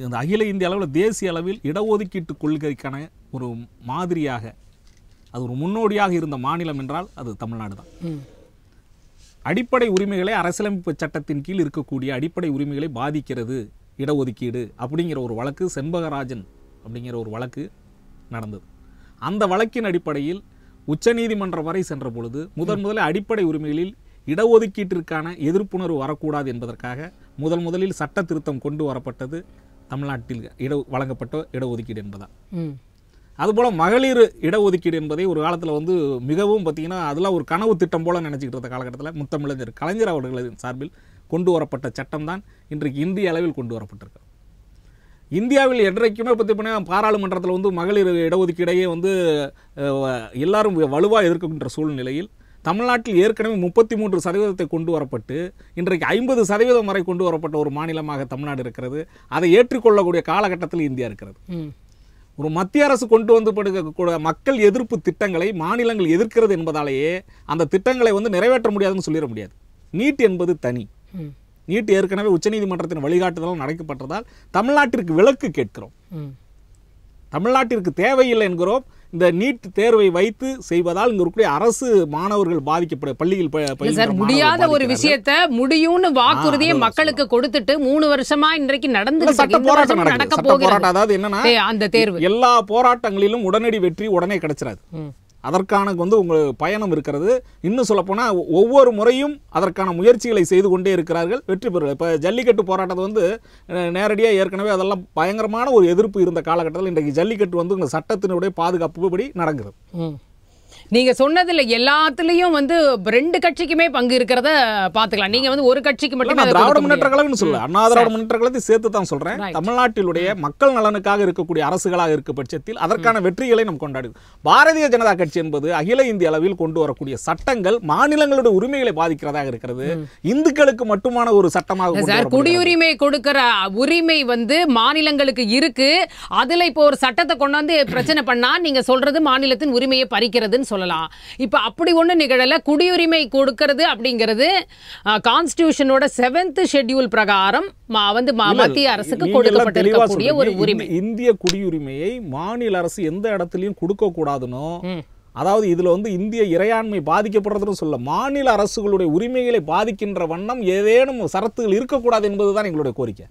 இந்த அகில இந்திய அளவில் தேசிய அளவில் இடஒதுக்கீட்டு கொள்கைக்கான ஒரு மாதிரியாக அது ஒரு முன்னோடியாக இருந்த மாநிலம் என்றால் அது தமிழ்நாடு தான். அடிப்படை உரிமைகளை அரசியலமைப்பு சட்டத்தின் கீழ் இருக்கக்கூடிய அடிப்படை உரிமைகளை பாதிக்கிறது இடஒதுக்கீடு அப்படிங்கிற ஒரு வழக்கு செண்பகராஜன் அப்படிங்கிற ஒரு வழக்கு நடந்தது. அந்த வழக்கின் அடிப்படையில் உச்சநீதிமன்றம் வரை சென்ற பொழுது முதன் முதலில் அடிப்படை உரிமைகளில் இடஒதுக்கீட்டிற்கான எதிர்ப்புணர்வு வரக்கூடாது என்பதற்காக முதல் முதலில் சட்ட திருத்தம் கொண்டு வரப்பட்டது தமிழ்நாட்டில் இட வழங்கப்பட்ட இடஒதுக்கீடு என்பதால். அதுபோல் மகளிர் இடஒதுக்கீடு என்பதை ஒரு காலத்தில் வந்து மிகவும் பார்த்தீங்கன்னா அதெல்லாம் ஒரு கனவு திட்டம் போல நினச்சிக்கிட்டு இருந்த காலகட்டத்தில் முத்தமிழஞ்சர் கலைஞர் அவர்களின் சார்பில் கொண்டு வரப்பட்ட சட்டம் தான் இன்றைக்கு இந்திய அளவில் கொண்டு வரப்பட்டிருக்கு. இந்தியாவில் என்றைக்குமே பற்றி பண்ணால் பாராளுமன்றத்தில் வந்து மகளிர் இடஒதுக்கீடையே வந்து எல்லாரும் வலுவாக எதிர்க்கின்ற சூழ்நிலையில் தமிழ்நாட்டில் ஏற்கனவே முப்பத்தி மூன்று சதவீதத்தை கொண்டு வரப்பட்டு இன்றைக்கு ஐம்பது சதவீதம் வரை கொண்டு வரப்பட்ட ஒரு மாநிலமாக தமிழ்நாடு இருக்கிறது. அதை ஏற்றுக்கொள்ளக்கூடிய காலகட்டத்தில் இந்தியா இருக்கிறது. ஒரு மத்திய அரசு கொண்டு வந்து படுக்கக்கூடிய மக்கள் எதிர்ப்பு திட்டங்களை மாநிலங்கள் எதிர்க்கிறது என்பதாலேயே அந்த திட்டங்களை வந்து நிறைவேற்ற முடியாதுன்னு சொல்லிட முடியாது. நீட் என்பது தனி. நீட் ஏற்கனவே உச்சநீதிமன்றத்தின் வழிகாட்டுதலால் நடக்கப்பட்டதால் தமிழ்நாட்டிற்கு விலக்கு கேட்கிறோம். தமிழ்நாட்டிற்கு தேவையில்லை என்கிறோம். இந்த நீட் தேர்வை வைத்து செய்வதால் இங்க இருக்கக்கூடிய அரசு மாணவர்கள் பாதிக்கப்பட பள்ளியில் சார் முடியாத ஒரு. விஷயத்த முடியும்னு வாக்குறுதியை மக்களுக்கு கொடுத்துட்டு மூணு வருஷமா இன்றைக்கு நடந்து சட்ட போராட்டம் நடக்க போராட்டம். அதாவது என்னன்னா அந்த தேர்வு. எல்லா போராட்டங்களிலும் உடனடி வெற்றி உடனே கிடைச்சிடாது அதற்கான வந்து உங்கள் பயணம் இருக்கிறது. இன்னும் சொல்லப்போனால் ஒவ்வொரு முறையும் அதற்கான முயற்சிகளை செய்து கொண்டே இருக்கிறார்கள். வெற்றி பெறுவது இப்போ ஜல்லிக்கட்டு போராட்டத்தை வந்து நேரடியாக ஏற்கனவே அதெல்லாம் பயங்கரமான ஒரு எதிர்ப்பு இருந்த காலகட்டத்தில் இன்றைக்கு ஜல்லிக்கட்டு வந்து உங்க சட்டத்தினுடைய பாதுகாப்புபடி நடக்குது. ம். நீங்க சொன்னதுல எல்லாத்துலயும் வந்து ரெண்டு கட்சிக்குமே பங்கு இருக்கிறத பாத்துக்கலாம் நீங்க வந்து ஒரு கட்சிக்கு மட்டுமே திராவிட முன்னேற்ற. கழகம்னு சொல்ல அண்ணா திராவிட முன்னேற்ற கழகத்தை சேர்த்து தான் சொல்றேன். தமிழ்நாட்டிலுடைய மக்கள் நலனுக்காக இருக்கக்கூடிய அரசுகளாக இருக்க பட்சத்தில் அதற்கான வெற்றிகளை நாம் கொண்டாடுது. பாரதிய ஜனதா கட்சி என்பது அகில இந்திய அளவில் கொண்டு வரக்கூடிய சட்டங்கள் மாநிலங்களுடைய உரிமைகளை பாதிக்கிறதாக இருக்கிறது. இந்துக்களுக்கு மட்டுமான ஒரு சட்டமாக சார். குடியுரிமை கொடுக்கிற உரிமை வந்து மாநிலங்களுக்கு இருக்கு. அதுல இப்போ ஒரு சட்டத்தை கொண்டாந்து பிரச்சனை பண்ணா நீங்க சொல்றது மாநிலத்தின் உரிமையை பறிக்கிறதுன்னு சொல்லலாம். இப்ப அப்படி ஒண்ணு நிகழல. குடியுரிமை கொடுக்கிறது அப்படிங்கிறது கான்ஸ்டிடியூஷனோட செவன்த் ஷெட்யூல் பிரகாரம் வந்து மத்திய அரசுக்கு கொடுக்கப்பட்டிருக்கக்கூடிய ஒரு. உரிமை. இந்தி- இந்திய குடியுரிமையை மாநில அரசு எந்த இடத்துலயும் கொடுக்க கூடாதுனோ ம். அதாவது இதுல வந்து இந்திய இறையாண்மை பாதிக்கப்படுறதுன்னு சொல்ல மாநில அரசுகளுடைய உரிமைகளை பாதிக்கின்ற வண்ணம் ஏதேனும் சரத்துகள் இருக்கக்கூடாது என்பதுதான் எங்களுடைய கோரிக்கை.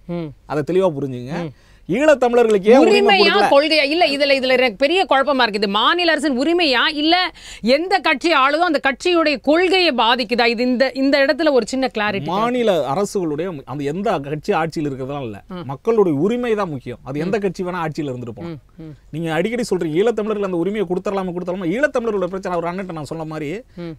அதை தெளிவா புரிஞ்சுங்க. ஈழத்தமிழர்களுக்கு உரிமையா? கொள்கையா? இல்ல இதுல இதுல பெரிய குழப்பமா இருக்குது. மாநில அரசின் உரிமையா? இல்ல எந்த கட்சி ஆளுதோ அந்த கட்சியுடைய கொள்கையை பாதிக்குதா? இது இந்த இந்த இடத்துல ஒரு சின்ன கிளாரிட்டி மாநில அரசுகளுடைய அந்த எந்த கட்சி ஆட்சியில் இருக்கிறதெல்லாம் இல்ல. மக்களுடைய உரிமை தான் முக்கியம். அது எந்த கட்சி வேணா ஆட்சியில் இருந்துட்டு போகலாம். நீங்க அடிக்கடி சொல்றீங்க ஈழத்தமிழர்கள் அந்த உரிமையை கொடுத்துடலாமா கொடுத்துடலாமா? ஈழத்தமிழர்களோட பிரச்சனை அவர் அண்ணன் நான் சொன்ன மாதிரி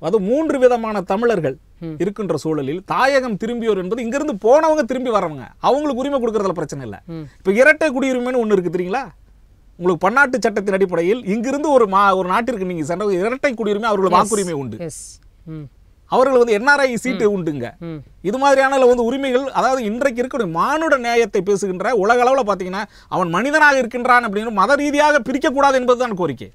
அது மூன்று விதமான தமிழர்கள் இருக்கின்ற சூழலில் தாயகம் திரும்பியோர் என்பது இங்கிருந்து போனவங்க திரும்பி வரவங்க. அவங்களுக்கு உரிமை கொடுக்கறதுல பிரச்சனை இல்லை. இப்ப இரட்டை குடியுரிமைன்னு ஒண்ணு இருக்கு தெரியுங்களா? உங்களுக்கு பன்னாட்டு சட்டத்தின் அடிப்படையில் இங்கிருந்து ஒரு மா ஒரு நாட்டிற்கு நீங்க சென்ற இரட்டை குடியுரிமை அவர்களுக்கு வாக்குரிமை உண்டு. அவர்கள் வந்து என்ஆர்ஐ சீட்டு உண்டுங்க. இது மாதிரியான வந்து உரிமைகள் அதாவது இன்றைக்கு இருக்கக்கூடிய மானுட நியாயத்தை பேசுகின்ற உலக அளவில் பார்த்தீங்கன்னா அவன் மனிதனாக இருக்கின்றான் அப்படின்னு மத ரீதியாக பிரிக்கக்கூடாது என்பதுதான் கோரிக்கை.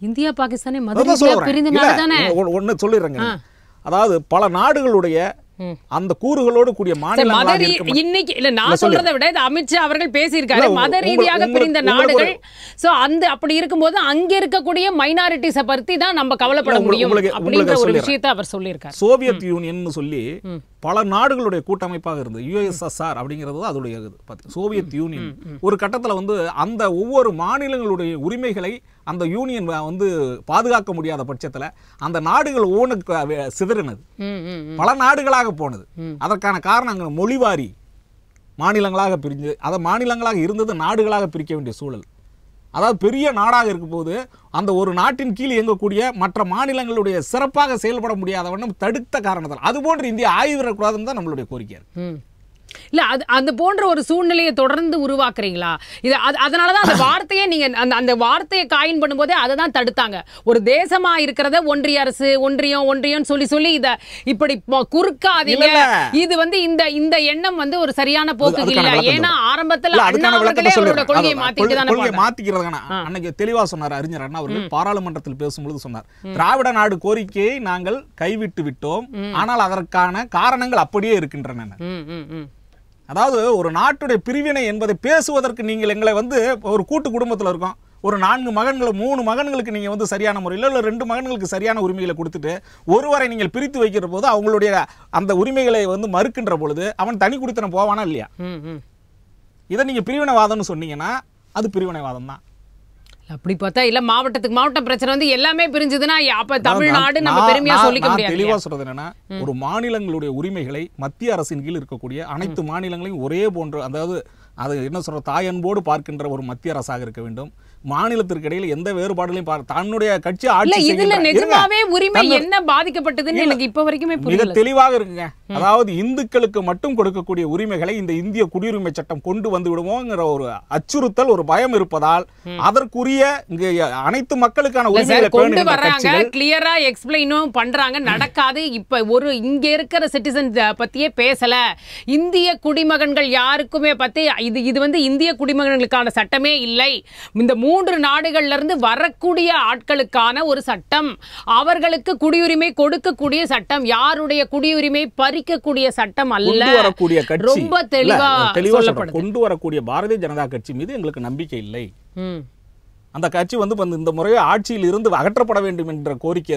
இந்தியா பாகிஸ்தானே மத அதான் ரீதியா சொல்ல வரேன். பிரிந்த இல்ல, நாடு தானே ஒ- ஒண்ணு சொல்லிடுறேங்க. அதாவது பல நாடுகளுடைய. அந்த கூறுகளோடு கூடிய. இன்னைக்கு இல்ல நான். சொல்றதை விட இது அமித்ஷா அவர்கள் பேசியிருக்காரு. மத ரீதியாக பிரிந்த நாடுகள். சோ அந்த அப்படி இருக்கும்போது அங்க இருக்கக்கூடிய மைனாரிட்டிஸ பத்தி தான் நம்ம கவலைப்பட முடியும் உங்களுக்கு ஒரு. விஷயத்தை அவர் சொல்லியிருக்காரு. சோவியத் யூனியன் சொல்லி பல நாடுகளுடைய கூட்டமைப்பாக இருந்தது. யுஎஸ்எஸ்ஆர் அப்படிங்கிறது அதோடைய. சோவியத் யூனியன் ஒரு கட்டத்துல வந்து அந்த ஒவ்வொரு மாநிலங்களுடைய உரிமைகளை அந்த யூனியன் வந்து பாதுகாக்க முடியாத பட்சத்துல அந்த நாடுகள் ஒவ்வொன்றுக்கு சிதறினது. பல நாடுகளாக போனது. அதற்கான காரணம் அங்க மொழிவாரி மாநிலங்களாக பிரிஞ்சு அதை மாநிலங்களாக இருந்தது நாடுகளாக பிரிக்க வேண்டிய சூழல். அதாவது பெரிய நாடாக இருக்கும் போது அந்த ஒரு நாட்டின் கீழ் இயங்கக்கூடிய மற்ற மாநிலங்களுடைய சிறப்பாக செயல்பட முடியாத வண்ணம் தடுத்த காரணத்தால். அதுபோன்று இந்தியா ஆய்விடக்கூடாதுன்னு தான் நம்மளுடைய கோரிக்கை. இல்ல அது அந்த போன்ற ஒரு சூழ்நிலையை தொடர்ந்து உருவாக்குறீங்களா? இது அது அதனாலதான் அந்த வார்த்தையை நீங்க அந்த அந்த வார்த்தையை காயின் பண்ணும்போதே அதை தான் தடுத்தாங்க. ஒரு தேசமா இருக்கிறத ஒன்றிய அரசு ஒன்றியம் ஒன்றியம் சொல்லி சொல்லி இத இப்படி குறுக்காதீங்க. இது வந்து இந்த இந்த எண்ணம் வந்து ஒரு சரியான போக்கு இல்ல. ஏன்னா. ஆரம்பத்துல அவர்களே. கொள்கையை கொள்கை- தானே கொள்கையை அன்னைக்கு தெளிவா சொன்னார் அறிஞர் அண்ணா அவர்கள். பாராளுமன்றத்தில் பேசும்பொழுது சொன்னார். திராவிட நாடு கோரிக்கையை நாங்கள் கைவிட்டு விட்டோம். ஆனால் அதற்கான காரணங்கள் அப்படியே இருக்கின்றன. அதாவது ஒரு நாட்டுடைய பிரிவினை என்பதை பேசுவதற்கு நீங்கள் எங்களை வந்து ஒரு கூட்டு குடும்பத்தில் இருக்கோம். ஒரு நான்கு மகன்கள் மூணு மகன்களுக்கு நீங்கள் வந்து சரியான முறையில் இல்லை ரெண்டு மகன்களுக்கு சரியான உரிமைகளை கொடுத்துட்டு ஒருவரை நீங்கள் பிரித்து வைக்கிற போது அவங்களுடைய அந்த உரிமைகளை வந்து மறுக்கின்ற பொழுது அவன் தனி குடித்தனம் போவானா இல்லையா. இதை நீங்கள் பிரிவினைவாதம்னு சொன்னீங்கன்னா அது பிரிவினைவாதம் தான் அப்படி பார்த்தா இல்ல மாவட்டத்துக்கு மாவட்டம் பிரச்சனை வந்து எல்லாமே பிரிஞ்சதுன்னா அப்ப தமிழ்நாடு நம்ம பெருமையா சொல்லிக்க முடியாது தெளிவா? சொல்றது என்னன்னா ஒரு மாநிலங்களுடைய உரிமைகளை மத்திய அரசின் கீழ் இருக்கக்கூடிய அனைத்து மாநிலங்களையும் ஒரே போன்று அதாவது அது என்ன சொல்ற தாயன்போடு பார்க்கின்ற ஒரு மத்திய அரசாக இருக்க வேண்டும். மாநிலத்திற்கு இடையில் எந்த வேறுபாடுகளையும் பார் தன்னுடைய கட்சி ஆட்சி இதுல. நிஜமாவே உரிமை என்ன பாதிக்கப்பட்டதுன்னு எனக்கு இப்ப வரைக்குமே மிக தெளிவாக இருக்குங்க. அதாவது இந்துக்களுக்கு மட்டும் கொடுக்கக்கூடிய உரிமைகளை இந்த இந்திய குடியுரிமை சட்டம் கொண்டு வந்து விடுவோங்கிற ஒரு அச்சுறுத்தல் ஒரு பயம் இருப்பதால் அதற்குரிய இங்க அனைத்து மக்களுக்கான உரிமைகளை கொண்டு வர்றாங்க கிளியரா எக்ஸ்பிளைனும் பண்றாங்க நடக்காது. இப்ப ஒரு இங்க இருக்கிற சிட்டிசன் பத்தியே பேசல. இந்திய குடிமகன்கள் யாருக்குமே பத்தி இது இது வந்து இந்திய குடிமகன்களுக்கான சட்டமே இல்லை. இந்த மூன்று நாடுகள்ல இருந்து வரக்கூடிய ஆட்களுக்கான ஒரு சட்டம். அவர்களுக்கு குடியுரிமை கொடுக்கக்கூடிய சட்டம். யாருடைய குடியுரிமை பறிக்கக்கூடிய சட்டம் அல்ல. வரக்கூடிய ரொம்ப தெளிவா. கொண்டு வரக்கூடிய பாரதிய ஜனதா கட்சி மீது எங்களுக்கு நம்பிக்கை இல்லை. அந்த கட்சி வந்து இந்த முறை ஆட்சியில் இருந்து அகற்றப்பட வேண்டும் என்ற கோரிக்கை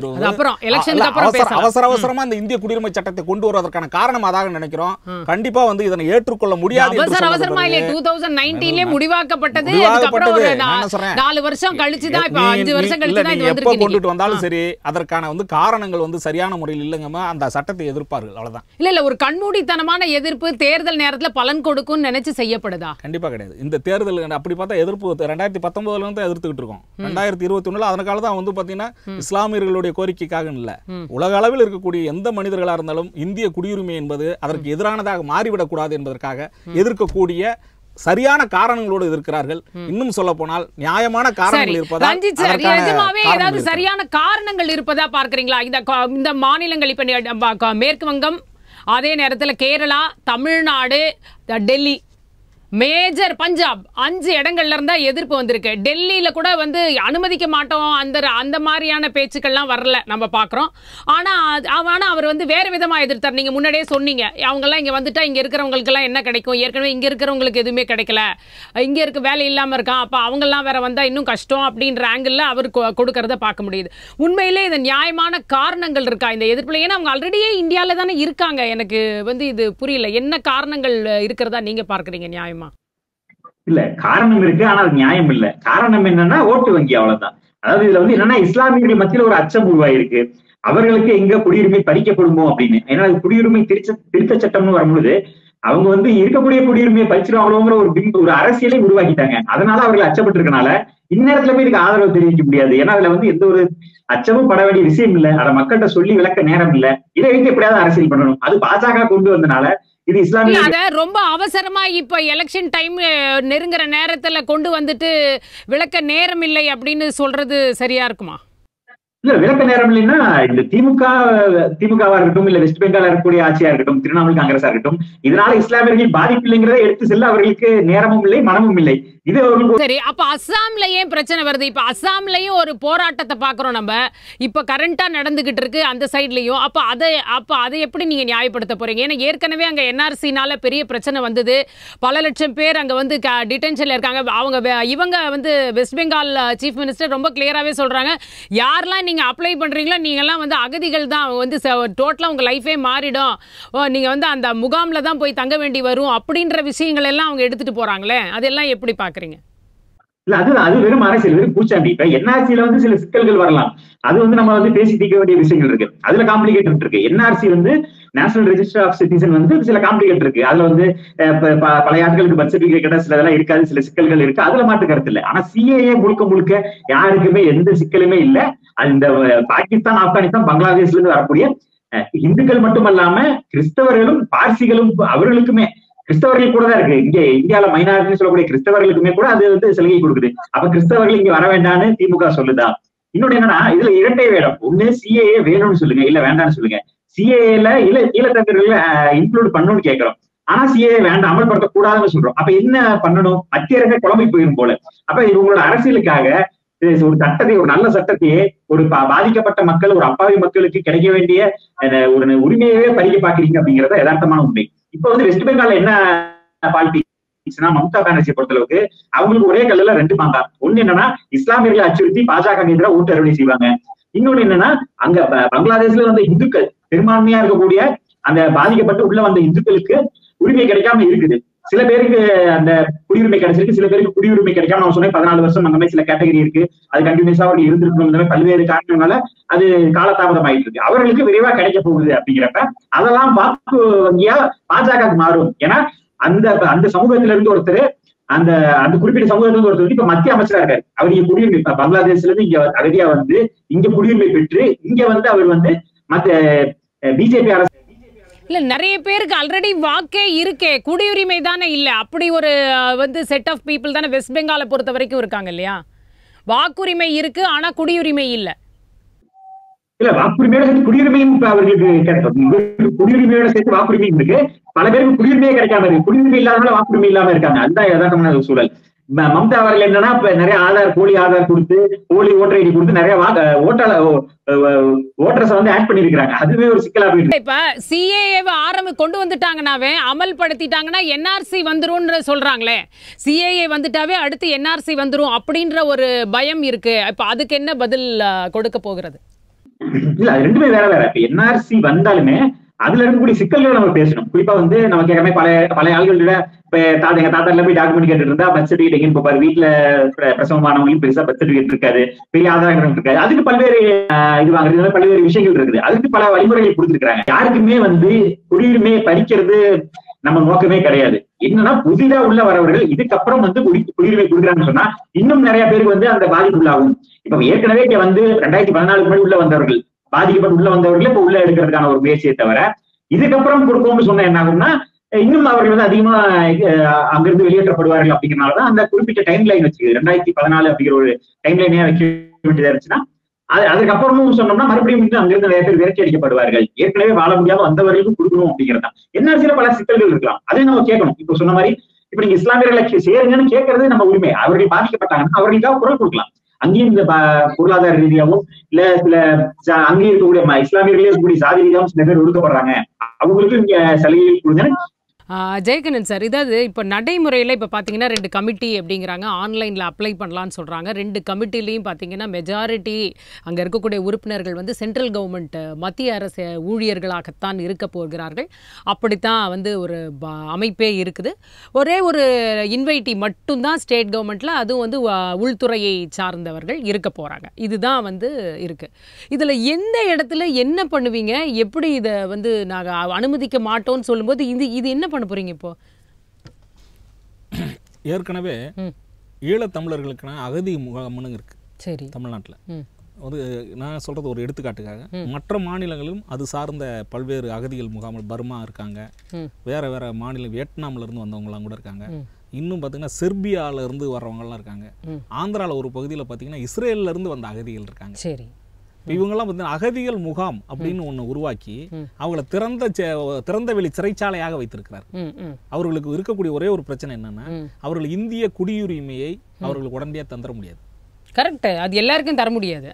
அவசர- அவசரமா இந்த இந்திய குடியுரிமை சட்டத்தை கொண்டு வருவதற்கான காரணம் அதாக நினைக்கிறோம். கண்டிப்பா வந்து இதனை ஏற்றுக்கொள்ள முடியாது அவசர சொன்னது அவசரமா இல்ல பிறகு டூ தௌசண்ட் நைன்டீன்லயே முடிவாக்கப்பட்டது? நாலு வருஷம் கழிச்சு தான் இப்ப அஞ்சு வருஷம் கழிச்சு தான் எப்ப கொண்டுட்டு. வந்தாலும் சரி அதற்கான வந்து காரணங்கள் வந்து சரியான முறையில் இல்லைங்கம்மா அந்த சட்டத்தை எதிர்ப்பார்கள். அவ்வளவுதான். இல்ல இல்ல ஒரு கண்மூடித்தனமான எதிர்ப்பு தேர்தல் நேரத்துல பலன் கொடுக்கும்னு நினைச்சு செய்யப்படுதா? கண்டிப்பா கிடையாது. இந்த தேர்தல் அப்படி பார்த்தா எதிர்ப்பு ரெண்டாயிரத்தி பத்தொன்பதுல இருந்து எதிர்த்துக்கிட்டு இருக்கோம். ரெண்டாயிரத்தி இருபத்தி ஒண்ணுல அதனால தான் வந்து பாத்தீங்கன்னா இஸ்லாமியர்களுடைய கோரிக்கைக்காக இல்ல. உலக அளவில் இருக்கக்கூடிய எந்த மனிதர்களா இருந்தாலும் இந்திய குடியுரிமை என்பது அதற்கு எதிரானதாக மாறிவிடக் கூடாது என்பதற்காக எதிர்க்கக்கூடிய சரியான காரணங்களோடு எதிர்க்கிறார்கள். இன்னும் சொல்ல போனால் நியாயமான காரணங்கள் அதற்கான நிஜமாவே ஏதாவது. சரியான காரணங்கள் இருப்பதா பார்க்கறீங்களா? இந்த இந்த மாநிலங்கள் இப்ப மேற்கு வங்கம் அதே நேரத்துல கேரளா தமிழ்நாடு டெல்லி. மேஜர் பஞ்சாப். அஞ்சு இடங்கள்ல இருந்தா எதிர்ப்பு வந்திருக்கு. டெல்லியில கூட வந்து அனுமதிக்க மாட்டோம். அந்த அந்த மாதிரியான பேச்சுக்கள்லாம் வரல நம்ம பாக்குறோம். ஆனா ஆனா அவர் வந்து வேற விதமா எதிர்த்தார். நீங்க முன்னாடியே சொன்னீங்க. அவங்க எல்லாம் இங்க வந்துட்டா இங்க இருக்கிறவங்களுக்கு எல்லாம் என்ன கிடைக்கும்? ஏற்கனவே இங்க இருக்கிறவங்களுக்கு எதுவுமே கிடைக்கல. இங்க இருக்க வேலை இல்லாம இருக்கான். அப்ப அவங்க எல்லாம் வேற வந்தா இன்னும் கஷ்டம் அப்படின்ற ஆங்கிள் அவர் கொ- கொடுக்கறத பார்க்க முடியுது. உண்மையிலே இது நியாயமான காரணங்கள் இருக்கா இந்த எதிர்ப்புல? ஏன்னா அவங்க ஆல்ரெடியே இந்தியாவில தானே இருக்காங்க. எனக்கு வந்து இது புரியல. என்ன காரணங்கள் இருக்கிறதா நீங்க பார்க்குறீங்க நியாயம்? இல்ல காரணம் இருக்கு ஆனா அது நியாயம் இல்ல. காரணம் என்னன்னா ஓட்டு வங்கி அவ்வளவுதான். அதாவது இதுல வந்து என்னன்னா இஸ்லாமியர்கள் மத்தியில ஒரு அச்சம் உருவாயிருக்கு. அவர்களுக்கு எங்க குடியுரிமை பறிக்கப்படுமோ அப்படின்னு. ஏன்னா அது குடியுரிமை திருச்ச திருத்த சட்டம்னு வரும்பொழுது அவங்க வந்து இருக்கக்கூடிய குடியுரிமையை பறிச்சிருவாங்களோங்கிற ஒரு பிம்பு ஒரு அரசியலை உருவாக்கிட்டாங்க. அதனால அவர்கள் அச்சப்பட்டு இருக்கனால இந்நேரத்துல போய் இதுக்கு ஆதரவு தெரிவிக்க முடியாது. ஏன்னா அதுல வந்து எந்த ஒரு அச்சமும் பட வேண்டிய விஷயம் இல்ல. அதை மக்கள்கிட்ட சொல்லி விளக்க நேரம் இல்ல. இதை வைத்து எப்படியாவது அரசியல் பண்ணணும். அது பாஜக கொண்டு வந்தனால இது இஸ்லாமிய அத ரொம்ப அவசரமா இப்ப எலெக்ஷன் டைம் நெருங்குற நேரத்துல கொண்டு வந்துட்டு விளக்க நேரம் இல்லை அப்படின்னு சொல்றது சரியா இருக்குமா? இல்ல விளக்க நேரம் இல்லைன்னா இந்த திமுக திமுகவா இருக்கட்டும் இல்ல வெஸ்ட் பெங்கால் இருக்கக்கூடிய ஆட்சியா இருக்கட்டும் திரிணாமுல் காங்கிரஸா இருக்கட்டும் இதனால இஸ்லாமியர்கள் பாதிப்பு இல்லைங்கிறத எடுத்து செல்ல அவர்களுக்கு நேரமும் இல்லை மனமும் இல்லை. இது சரி அப்ப அஸ்ஸாம்ல ஏன் பிரச்சனை வருது? இப்ப அஸ்ஸாம்லயும் ஒரு போராட்டத்தை பாக்குறோம் நம்ம. இப்ப கரண்டா நடந்துகிட்டு இருக்கு அந்த சைட்லயும் அப்ப அதை அப்ப அதை எப்படி நீங்க நியாயப்படுத்த போறீங்க? ஏன்னா ஏற்கனவே அங்க என்ஆர்சினால பெரிய பிரச்சனை வந்தது. பல லட்சம் பேர் அங்க வந்து டிடென்ஷன்ல இருக்காங்க. அவங்க இவங்க வந்து வெஸ்ட் பெங்கால் சீஃப் மினிஸ்டர் ரொம்ப கிளியராகவே சொல்றாங்க. யாரெல்லாம் நீங்க அப்ளை பண்ணுறீங்களோ நீங்க எல்லாம் வந்து அகதிகள் தான். வந்து டோட்டலா உங்க லைஃபே மாறிடும். ஓ, நீங்க வந்து அந்த முகாமில் தான் போய் தங்க வேண்டி வரும் அப்படின்ற விஷயங்கள் எல்லாம் அவங்க எடுத்துட்டு போறாங்களே? அதெல்லாம் எப்படி பாக்குறீங்க? இல்ல அது அது வெறும் அரசியல் வெறும் பூச்சாண்டி. இப்ப என்ஆர்சியில வந்து சில சிக்கல்கள் வரலாம். அது வந்து நம்ம வந்து பேசி தீர்க்க வேண்டிய விஷயங்கள் இருக்கு. அதுல காம்ப்ளிகேட் இருக்கு. என்ஆர்சி வந்து நேஷனல் ரெஜிஸ்டர் ஆஃப் சிட்டிசன் வந்து சில காம்ப்ளிகேட் இருக்கு. அதுல வந்து ப- பழைய ஆட்களுக்கு பர்த் சர்டிபிகேட் சில இதெல்லாம் இருக்காது. சில சிக்கல்கள் இருக்கு. அதுல மாட்டு கருத்து இல்ல. ஆனா சிஏஏ முழுக்க முழுக்க யாருக்குமே எந்த சிக்கலுமே இல்ல. அந்த இந்த பாகிஸ்தான் ஆப்கானிஸ்தான் பங்களாதேஷ்ல இருந்து வரக்கூடிய இந்துக்கள் மட்டுமல்லாம கிறிஸ்தவர்களும் பார்சிகளும் அவர்களுக்குமே கிறிஸ்தவர்கள் கூட தான் இருக்கு. இங்க இந்தியால மைனாரிட்டி சொல்லக்கூடிய கிறிஸ்தவர்களுக்குமே கூட அது வந்து சலுகை கொடுக்குது. அப்ப கிறிஸ்தவர்கள் இங்க வர வேண்டாம்னு திமுக சொல்லுதா? இன்னொன்னு என்னன்னா இதுல இரட்டை வேடம். ஒண்ணு சிஏஏ வேணும்னு சொல்லுங்க இல்ல வேண்டாம்னு சொல்லுங்க. சிஏல இல்ல ஈழத்தமிழர்கள் இன்க்ளூட் பண்ணணும்னு கேட்கிறோம் ஆனா சிஏஏ வேண்டாம் அமல்படுத்த கூடாதுன்னு சொல்றோம். அப்ப என்ன பண்ணணும்? மத்திய அரசு குழம்பு போயிடும் போல. அப்ப இவங்களோட அரசியலுக்காக ஒரு சட்டத்தை ஒரு நல்ல சட்டத்தையே ஒரு பா- பாதிக்கப்பட்ட மக்கள் ஒரு அப்பாவி மக்களுக்கு கிடைக்க வேண்டிய ஒரு உரிமையவே பறிக்க பாக்குறீங்க அப்படிங்கறத யதார்த்தமான உண்மை. இப்ப வந்து வெஸ்ட் பெங்கால்ல என்ன பாலிட்டிக்ஸ்னா மம்தா பானர்ஜியை பொறுத்தளவுக்கு அவங்களுக்கு ஒரே கல்லுல ரெண்டு மாங்கா ஒண்ணு என்னன்னா இஸ்லாமியர்களை அச்சுறுத்தி பாஜக எதிராக ஓட்டு அறுவடை செய்வாங்க. இன்னொன்னு என்னன்னா அங்க பங்களாதேஷ்ல வந்த இந்துக்கள் பெரும்பான்மையா இருக்கக்கூடிய அந்த பாதிக்கப்பட்டு உள்ள வந்த இந்துக்களுக்கு உரிமை கிடைக்காம இருக்குது. சில பேருக்கு அந்த குடியுரிமை கிடைச்சிருக்கு சில பேருக்கு குடியுரிமை கிடைக்காம நான் சொன்னேன் பதினாலு வருஷம் அந்த மாதிரி சில கேட்டகரி இருக்கு. அது கண்டினியூஸா அவர்கள் இருந்திருக்கணும் இந்த மாதிரி பல்வேறு காரணங்களால அது காலதாமதம் ஆயிட்டு இருக்கு அவர்களுக்கு விரைவா கிடைக்க போகுது அப்படிங்கிறப்ப அதெல்லாம் வாக்கு வங்கியா பாஜக மாறும். ஏன்னா அந்த அந்த சமூகத்தில இருந்து ஒருத்தர் அந்த அந்த குறிப்பிட்ட சமூகத்துல இருந்து ஒருத்தர் இப்ப மத்திய அமைச்சரா இருக்காரு. அவர் இங்க குடியுரிமை பங்களாதேஷ்ல இருந்து இங்க அகதியா வந்து இங்க குடியுரிமை பெற்று இங்க வந்து அவர் வந்து மத்த பிஜேபி அரசு இல்லை நிறைய பேருக்கு ஆல்ரெடி வாக்கே இருக்கே. குடியுரிமை தானே இல்லை. அப்படி ஒரு வந்து செட் ஆஃப் பீப்புள் தானே வெஸ்ட் பெங்காலை பொறுத்த வரைக்கும் இருக்காங்க இல்லையா? வாக்குரிமை இருக்கு ஆனா குடியுரிமை இல்லை. இல்ல வாக்குரிமையோட சேர்த்து குடியுரிமையும் அவர்களுக்கு கிடைக்கும். குடியுரிமையோட சேர்த்து வாக்குரிமையும் இருக்கு. பல பேருக்கு குடியுரிமையே கிடைக்காம இருக்கு. குடியுரிமை இல்லாதவங்க வாக்குரிமை இல்லாம இருக்காங்க. அதுதான் யதார்த்தமான சூழல். மம்தா அவர்கள் என்னன்னா இப்ப நிறைய ஆதார் போலி ஆதார் கொடுத்து போலி ஓட்டர் ஐடி கொடுத்து நிறைய ஓட்டர் ஓட்டர்ஸ் வந்து ஆட் பண்ணிருக்காங்க அதுவே ஒரு சிக்கலா போயிட்டு. இப்ப சிஏஏவை ஆரம்பி கொண்டு வந்துட்டாங்கனாவே அமல்படுத்திட்டாங்கன்னா என்ஆர்சி வந்துரும்ன்ற சொல்றாங்களே. சிஏஏ வந்துட்டாவே அடுத்து என்ஆர்சி வந்துரும் அப்படின்ற ஒரு பயம் இருக்கு. இப்ப அதுக்கு என்ன பதில் கொடுக்க போகிறது? இல்ல ரெண்டுமே வேற வேற. இப்ப என்ஆர்சி வந்தாலுமே அதுல இருக்கக்கூடிய சிக்கல்களை நம்ம பேசணும். குறிப்பா வந்து நம்ம கேட்காம பழைய பல ஆள்களோட இப்ப தாத்தா எங்க தாத்தா போய் டாக்குமெண்ட் கேட்டு இருந்தா பர்த் சர்டிஃபிகேட் போப்பாரு. வீட்டுல பிரசவமானவங்களையும் பெருசா பர்த் சர்டிஃபிகேட் இருக்காது. பெரிய ஆதாரங்கள் இருக்காது. அதுக்கு பல்வேறு இது வாங்குறது பல்வேறு விஷயங்கள் இருக்குது. அதுக்கு பல வழிமுறைகள் கொடுத்துருக்காங்க யாருக்குமே வந்து குடியுரிமையை பறிக்கிறது நம்ம நோக்கமே கிடையாது. என்னன்னா புதிதா உள்ள வரவர்கள் இதுக்கப்புறம் வந்து குடி குடியுரிமை கொடுக்குறாங்கன்னு சொன்னா இன்னும் நிறைய பேருக்கு வந்து அந்த பாதிப்பு உள்ளாகும். இப்ப ஏற்கனவே வந்து ரெண்டாயிரத்தி பதினாலுக்கு முன்னாடி உள்ள வந்தவர்கள் பாதிக்கப்பட்டு உள்ள வந்தவர்களே இப்ப உள்ள எடுக்கிறதுக்கான ஒரு முயற்சியை தவிர இதுக்கப்புறம் கொடுப்போம்னு சொன்னா என்ன ஆகும்னா இன்னும் அவர்கள் வந்து அதிகமா அங்கிருந்து வெளியேற்றப்படுவார்கள் அப்படிங்கிறனாலதான் அந்த குறிப்பிட்ட டைம் லைன் வச்சு ரெண்டாயிரத்தி பதினாலு அப்படிங்கிற ஒரு டைம் லைனே வைக்க வேண்டியதா இருந்துச்சுன்னா அது அதுக்கப்புறமும் சொன்னோம்னா மறுபடியும் வந்து அங்கிருந்து நிறைய பேர் விரட்டி அடிக்கப்படுவார்கள். ஏற்கனவே வாழ முடியாம வந்தவர்களுக்கும் கொடுக்கணும் அப்படிங்கிறது தான் சில பல சிக்கல்கள் இருக்கலாம். அதையும் நம்ம கேட்கணும். இப்ப சொன்ன மாதிரி இப்ப நீங்க இஸ்லாமியர்களை சேருங்கன்னு கேட்கறது நம்ம உரிமை. அவர்கள் பாதிக்கப்பட்டாங்கன்னா அவர்களுக்காக குரல் கொடுக்கலாம். அங்கேயும் இந்த பொருளாதார ரீதியாகவும் இல்ல சில அங்கேயும் இருக்கக்கூடிய இஸ்லாமியர்களே இருக்கக்கூடிய சாதி ரீதியாகவும் சில பேர் ஒடுக்கப்படுறாங்க. அவங்களுக்கும் இங்க சலுகைகள் கொடுங்க ஜெயகண்ணன் சார் இதாவது இப்போ நடைமுறையில் இப்போ பார்த்தீங்கன்னா ரெண்டு கமிட்டி அப்படிங்கிறாங்க. ஆன்லைனில் அப்ளை பண்ணலான்னு சொல்கிறாங்க ரெண்டு கமிட்டிலையும் பார்த்தீங்கன்னா மெஜாரிட்டி அங்கே இருக்கக்கூடிய உறுப்பினர்கள் வந்து சென்ட்ரல் கவர்மெண்ட் மத்திய அரசு ஊழியர்களாகத்தான் இருக்க போகிறார்கள். அப்படித்தான் வந்து ஒரு ப- அமைப்பே இருக்குது. ஒரே ஒரு இன்வைட்டி மட்டும்தான் ஸ்டேட் கவர்மெண்ட்டில் அதுவும் வந்து உள்துறையை சார்ந்தவர்கள் இருக்க போகிறாங்க இதுதான் வந்து இருக்குது இதில் எந்த இடத்துல என்ன பண்ணுவீங்க? எப்படி இதை வந்து நாங்கள் அனுமதிக்க மாட்டோம்னு சொல்லும்போது இது இது என்ன பண்ண போறீங்க இப்போ? ஏற்கனவே. ஈழத்தமிழர்களுக்கான அகதி முகாம்னு இருக்கு. சரி. தமிழ்நாட்டில். ஒரு நான் சொல்றது ஒரு எடுத்துக்காட்டுக்காக. மற்ற மாநிலங்களிலும் அது சார்ந்த பல்வேறு அகதிகள் முகாம்கள் பர்மா இருக்காங்க. வேற வேற மாநிலம் வியட்நாம்ல இருந்து வந்தவங்கலாம் கூட இருக்காங்க. இன்னும் பார்த்தீங்கன்னா செர்பியால இருந்து வர்றவங்கலாம் இருக்காங்க. ம். ஆந்திரால ஒரு பகுதியில் பார்த்தீங்கன்னா இஸ்ரேல்ல இருந்து வந்த அகதிகள் இருக்காங்க. சரி. இவங்கெல்லாம் பார்த்தீங்கன்னா அகதிகள் முகாம் அப்படின்னு ஒண்ணு உருவாக்கி. அவங்கள திறந்த திறந்த வெளி சிறைச்சாலையாக வைத்திருக்கிறார். அவர்களுக்கு இருக்கக்கூடிய ஒரே ஒரு பிரச்சனை என்னன்னா. அவர்கள் இந்திய குடியுரிமையை அவர்களுக்கு உடனடியாக தந்துட முடியாது. கரெக்ட் அது எல்லாருக்கும் தர முடியாது.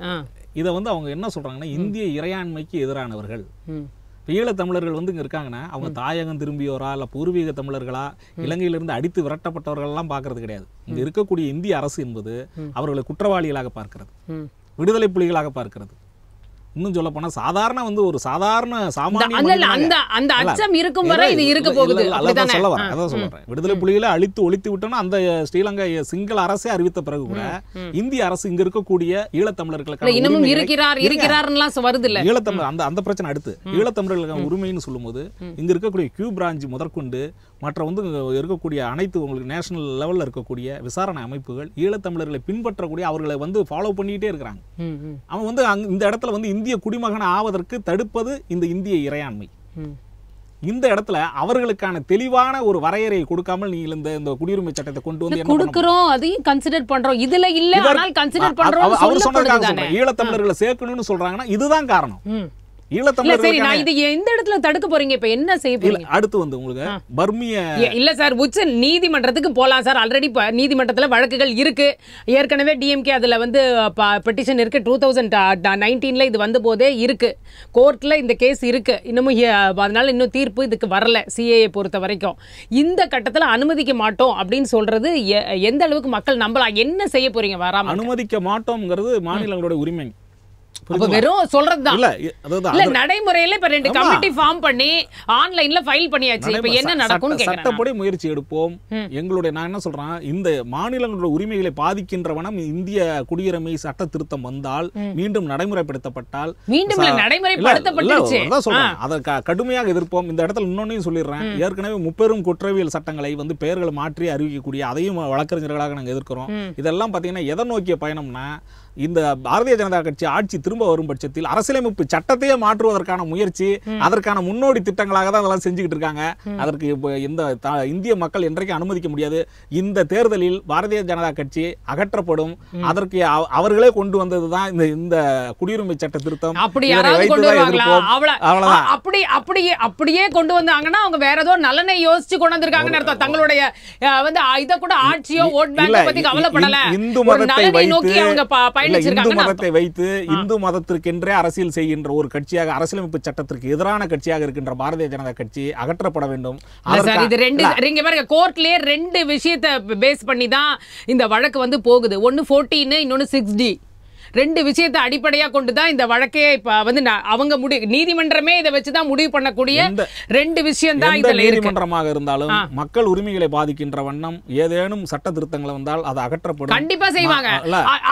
இதை வந்து அவங்க என்ன சொல்றாங்கன்னா இந்திய இறையாண்மைக்கு எதிரானவர்கள். ஈழத்தமிழர்கள் வந்து இங்க இருக்காங்கன்னா அவங்க தாயகம் திரும்பியோரா இல்ல பூர்வீக தமிழர்களா இலங்கையிலிருந்து அடித்து விரட்டப்பட்டவர்கள் எல்லாம் பார்க்கறது கிடையாது. இங்க இருக்கக்கூடிய இந்திய அரசு என்பது அவர்களை குற்றவாளிகளாக பார்க்கிறது. விடுதலை புலிகளாக பார்க்கிறது. இன்னும் சொல்ல போனா சாதாரண வந்து ஒரு சாதாரண சாமானிய அந்த அந்த அச்சம் இருக்கும் வரை இது இருக்க போகுது. அதான் சொல்ல வரேன் அதான் சொல்ல வரேன். விடுதலை புலிகளை அழித்து ஒழித்து விட்டோம்னா அந்த ஸ்ரீலங்கா சிங்கள அரசே அறிவித்த பிறகு கூட இந்திய அரசு இங்க இருக்கக்கூடிய இல்ல ஈழத்தமிழர்களுக்கான இன்னமும் இருக்கிறார். இருக்கிறார்லாம் வருது இல்ல ஈழத்தமிழர் அந்த அந்த பிரச்சனை அடுத்து. ஈழத்தமிழர்களுக்கான உரிமைன்னு சொல்லும்போது இங்க இருக்கக்கூடிய கியூ பிரான்ச் முதற்கொண்டு மற்ற வந்து இருக்கக்கூடிய அனைத்து உங்களுக்கு நேஷனல் லெவல்ல இருக்கக்கூடிய விசாரணை அமைப்புகள் ஈழத்தமிழர்களை பின்பற்றக்கூடிய அவர்களை வந்து ஃபாலோ பண்ணிக்கிட்டே இருக்கிறாங்க. அவன் வந்து இந்த இடத்துல வந்து இந்திய குடிமகன் ஆவதற்கு தடுப்பது இந்த இந்திய இறையாண்மை. இந்த இடத்துல அவர்களுக்கான தெளிவான ஒரு வரையறையை கொடுக்காமல் நீ இந்த இந்த குடியுரிமை சட்டத்தை கொண்டு வந்து கொடுக்கறோம் அதையும் கன்சிடர் பண்றோம். இதுல இல்ல ஆனால் கன்சிடர் பண்றோம் அவர் சொன்னதுக்காக ஈழத்தமிழர்களை சேர்க்கணும்னு சொல்றாங்கன்னா இதுதான் காரணம். இல்ல சரி நான் இது எந்த இடத்துல தடுக்க போறீங்க இப்ப என்ன செய்ய போறீங்க? அடுத்து வந்து உங்களுக்கு பர்மிய இல்ல சார் உச்ச நீதிமன்றத்துக்கு போலாம் சார். ஆல்ரெடி நீதிமன்றத்துல வழக்குகள் இருக்கு. ஏற்கனவே டிஎம்கே அதுல வந்து பெட்டிஷன் இருக்கு. டூ தௌசண்ட் நைன்டீன்ல இது வந்த போதே இருக்கு. கோர்ட்ல இந்த கேஸ் இருக்கு. இன்னமும் அதனால இன்னும் தீர்ப்பு இதுக்கு வரல சிஏஏ பொறுத்த வரைக்கும். இந்த கட்டத்துல அனுமதிக்க மாட்டோம் அப்படின்னு சொல்றது எந்த அளவுக்கு மக்கள் நம்பலாம்? என்ன செய்ய போறீங்க? வராம. அனுமதிக்க மாட்டோம்ங்கிறது மாநிலங்களோட உரிமை. அப்ப வெறும் சொல்றதுதான். இல்ல நடைமுறையில இப்ப ரெண்டு. கமிட்டி ஃபார்ம் பண்ணி ஆன்லைன்ல ஃபைல் பண்ணியாச்சு. இப்ப என்ன கேக்குறேன் சட்டப்படி முயற்சி எடுப்போம். எங்களுடைய நான் என்ன சொல்றேன் இந்த மாநிலங்களோட உரிமைகளை பாதிக்கின்றவனம் இந்திய குடியுரிமை சட்ட திருத்தம் வந்தால் மீண்டும் நடைமுறைப்படுத்தப்பட்டால் மீண்டும் இல்ல ச- நடைமுறைப்படுத்தப்பட்டுருச்சு. இல்ல, அதான் சொல்றேன். அதை கடுமையாக எதிர்ப்போம். இந்த இடத்துல இன்னொன்னையும் சொல்லிடுறேன். ஏற்கனவே முப்பெரும் குற்றவியல் சட்டங்களை வந்து பெயர்களை மாற்றி அறிவிக்கக்கூடிய அதையும் வழக்கறிஞர்களாக நாங்க எதிர்க்கிறோம். இதெல்லாம் பாத்தீங்கன்னா எதை நோக்கிய பயணம்னா இந்த பாரதிய ஜனதா கட்சி ஆட்சி திரும்ப வரும் பட்சத்தில் அரசியலமைப்பு சட்டத்தையே மாற்றுவதற்கான முயற்சி அதற்கான முன்னோடி திட்டங்களாக தான் அதெல்லாம் செஞ்சுக்கிட்டு இருக்காங்க. அதற்கு இந்த இந்திய மக்கள் என்றைக்கும் அனுமதிக்க முடியாது. இந்த தேர்தலில் பாரதிய ஜனதா கட்சி அகற்றப்படும். அதற்கு அவ- அவர்களே கொண்டு வந்ததுதான் இந்த இந்த குடியுரிமை சட்ட திருத்தம். அப்படி அவ்வளவுதான். அப்படி அப்படியே அப்படியே கொண்டு வந்தாங்கன்னா அவங்க வேற ஏதோ நலனை யோசிச்சு கொண்டு வந்திருக்காங்கன்னு அர்த்தம். தங்களுடைய வந்து இத கூட ஆட்சியோ ஓட் பேங்க் பத்தி கவலைப்படல. இந்து மதத்தை நோக்கி அவங்க இந்து மதத்தை வைத்து இந்து மதத்திற்கென்றே அரசியல் செய்கின்ற ஒரு கட்சியாக அரசியலமைப்பு சட்டத்திற்கு எதிரான கட்சியாக இருக்கின்ற பாரதிய ஜனதா கட்சி அகற்றப்பட வேண்டும். இது ரெண்டு பாருங்க கோர்ட்லயே ரெண்டு விஷயத்தை பேஸ் பண்ணி தான் இந்த வழக்கு வந்து போகுது. ஒன்னு 14 இன்னொன்னு சிக்ஸ் டி ரெண்டு விஷயத்தை அடிப்படையா கொண்டு தான் இந்த வழக்கே இப்ப வந்து அவங்க முடி நீதிமன்றமே இதை வச்சுதான் முடிவு பண்ணக்கூடிய ரெண்டு விஷயம் தான் இதுல நீதிமன்றமாக இருந்தாலும் மக்கள் உரிமைகளை பாதிக்கின்ற வண்ணம் ஏதேனும் சட்ட திருத்தங்கள் வந்தால் அது அகற்றப்படும். கண்டிப்பா செய்வாங்க.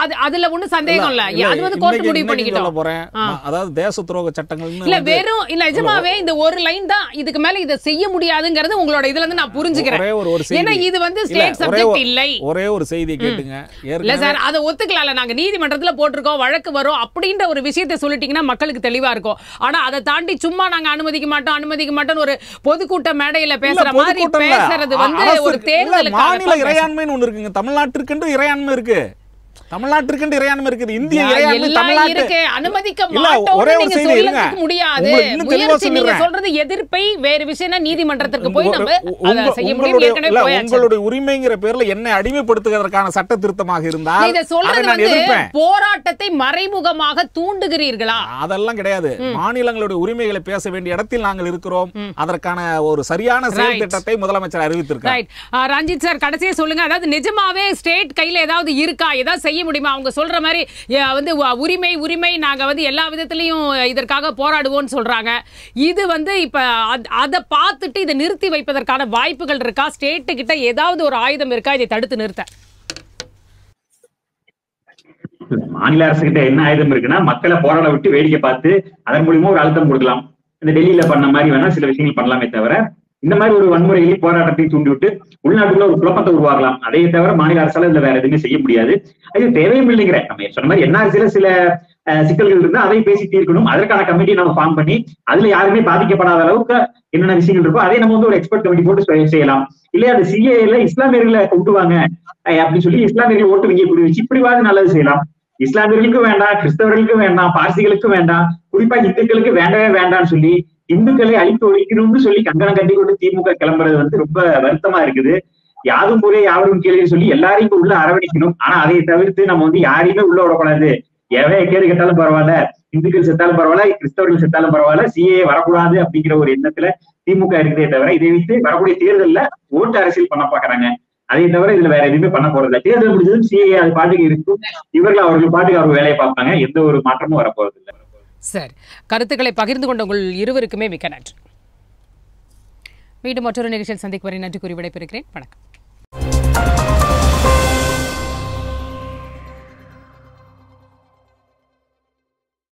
அது அதுல ஒண்ணும் சந்தேகம் இல்ல. அது வந்து கோர்ட் முடிவு பண்ணிக்கிட்டோம். போறேன். அதாவது தேச துரோக சட்டங்கள்னு இல்ல வெறும் இல்ல நிஜமாவே இந்த ஒரு லைன் தான் இதுக்கு மேல இதை செய்ய முடியாதுங்கிறது உங்களோட இதுல இருந்து நான் புரிஞ்சுக்கிறேன். செய்தி. ஏன்னா இது வந்து ஸ்டேட் சப்ஜெக்ட் இல்லை. ஒரே ஒரு செய்தியை கேட்டுங்க. இல்ல சார் அதை ஒத்துக்கலாம்ல. நாங்க நீதிமன்றத்துல போட்டிருக்கோம் வழக்கு வரும் அப்படின்ற ஒரு விஷயத்தை சொல்லிட்டீங்கன்னா மக்களுக்கு தெளிவா இருக்கும் ஆனா அதை தாண்டி சும்மா நாங்க அனுமதிக்க மாட்டோம் அனுமதிக்க மாட்டோம் ஒரு பொதுக்கூட்ட மேடையில பேசுற மாதிரி. பேசுறது வந்து ஒரு. இல்ல, மாநில இறையாண்மைன்னு ஒண்ணு இருக்குங்க தமிழ்நாட்டிற்கென்று இறையாண்மை இருக்கு தமிழ்நாட்டிற்கென்று இறையாண்மை இருக்குது. இந்திய இறையாண்மை அனுமதிக்க ஒரே ஒரு செய்தி இருங்க. முடியாது. முயற்சி நீங்க சொல்லிடுறேன். சொல்றது எதிர்ப்பை வேறு விஷயம்னா நீதிமன்றத்திற்கு போய் உங்க- நம்ம உங்க- அதை செய்ய முடியும். உங்களுடைய- ஏற்கனவே இல்ல, போயாச்சு. உங்களுடைய உரிமைங்கிற பேர்ல என்னை அடிமைப்படுத்துவதற்கான சட்ட திருத்தமாக இருந்தால் இதை அதை சொல்றது நான் வந்து எதிர்ப்பேன். போராட்டத்தை மறைமுகமாக தூண்டுகிறீர்களா? அதெல்லாம் கிடையாது. மாநிலங்களுடைய உரிமைகளை பேச வேண்டிய இடத்தில் நாங்கள் இருக்கிறோம். அதற்கான ஒரு சரியான செயல். திட்டத்தை முதலமைச்சர் அறிவித்திருக்கார். ரஞ்சித் சார் கடைசியா சொல்லுங்க. அதாவது நிஜமாவே ஸ்டேட் கையில ஏதாவது இருக்கா? ஏதாவது செய்ய முடியுமா? அவங்க சொல்ற மாதிரி வந்து உரிமை உரிமை நாங்க வந்து எல்லா விதத்திலையும் இதற்காக போராடுவோம்னு சொல்றாங்க. இது வந்து இப்ப அத- அதை பார்த்துட்டு இதை நிறுத்தி வைப்பதற்கான வாய்ப்புகள் இருக்கா? ஸ்டேட்டு கிட்ட ஏதாவது ஒரு ஆயுதம் இருக்கா? இதை தடுத்து நிறுத்த. மாநில அரசு கிட்ட என்ன ஆயுதம் இருக்குன்னா மக்களை போராட விட்டு வேடிக்கை பார்த்து அதன் மூலியமா ஒரு அழுத்தம் கொடுக்கலாம். இந்த டெல்லியில பண்ண மாதிரி வேணா சில விஷயங்கள் பண்ணலாமே தவிர இந்த மாதிரி ஒரு வன்முறையை போராட்டத்தை தூண்டிவிட்டு உள்நாட்டுக்குள்ள ஒரு குழப்பத்தை உருவாக்கலாம். அதை தவிர மாநில அரசால இதுல வேற எதுவுமே செய்ய முடியாது. அது தேவையும் இல்லைங்கிற நம்ம சொன்ன மாதிரி என்ஆர்சியில சில அஹ், சிக்கல்கள் இருந்தா அதை பேசி தீர்க்கணும். அதற்கான கமிட்டி நம்ம ஃபார்ம் பண்ணி அதுல யாருமே பாதிக்கப்படாத அளவுக்கு என்னென்ன விஷயங்கள் இருக்கோ அதை நம்ம வந்து ஒரு எக்ஸ்பர்ட் கமிட்டி போட்டு செய்யலாம். இல்லையா அந்த சிஏல இஸ்லாமியர்களை கொண்டுவாங்க அஹ், அப்படின்னு சொல்லி இஸ்லாமியர்கள் ஓட்டு வங்கியை கூடி வச்சு இப்படிவாது நல்லது செய்யலாம். இஸ்லாமியர்களுக்கும் வேண்டாம் கிறிஸ்தவர்களுக்கும் வேண்டாம் பார்சிகளுக்கும் வேண்டாம். குறிப்பா இந்துக்களுக்கு வேண்டவே வேண்டாம்னு சொல்லி இந்துக்களை அழித்து ஒழிக்கணும்னு சொல்லி கங்கணம் கட்டி கொண்டு திமுக கிளம்புறது வந்து ரொம்ப வருத்தமா இருக்குது. யாதும் போலே யாரும் கேள்வி சொல்லி எல்லாரையும் உள்ள அரவணைக்கணும். ஆனா அதை தவிர்த்து நம்ம வந்து யாரையுமே உள்ள விடக்கூடாது. எவன் கேடு கேட்டாலும் பரவாயில்ல. இந்துக்கள் செத்தாலும் பரவாயில்ல கிறிஸ்தவர்கள் செத்தாலும் பரவாயில்ல சிஏ வரக்கூடாது அப்படிங்கிற ஒரு எண்ணத்துல திமுக இருக்குதே தவிர இதை வைத்து வரக்கூடிய தேர்தல்ல ஓட்டு அரசியல் பண்ண பாக்குறாங்க அதே தவிர இதுல வேற எதுவுமே பண்ண போறது தேர்தல் முடிஞ்சதும் சிஏ அது பாட்டுக்கு இருக்கும். இவர்கள் அவர்கள் பாட்டுக்கு அவர் வேலையை பார்ப்பாங்க. எந்த ஒரு மாற்றமும் வரப்போறது இல்லை சரி. கருத்துக்களை பகிர்ந்து கொண்ட உங்கள் இருவருக்குமே மிக்க நன்றி. மீண்டும் மற்றொரு நிகழ்ச்சியில் சந்திக்கும் வரை நன்றி கூறி விடைபெறுகிறேன். வணக்கம்.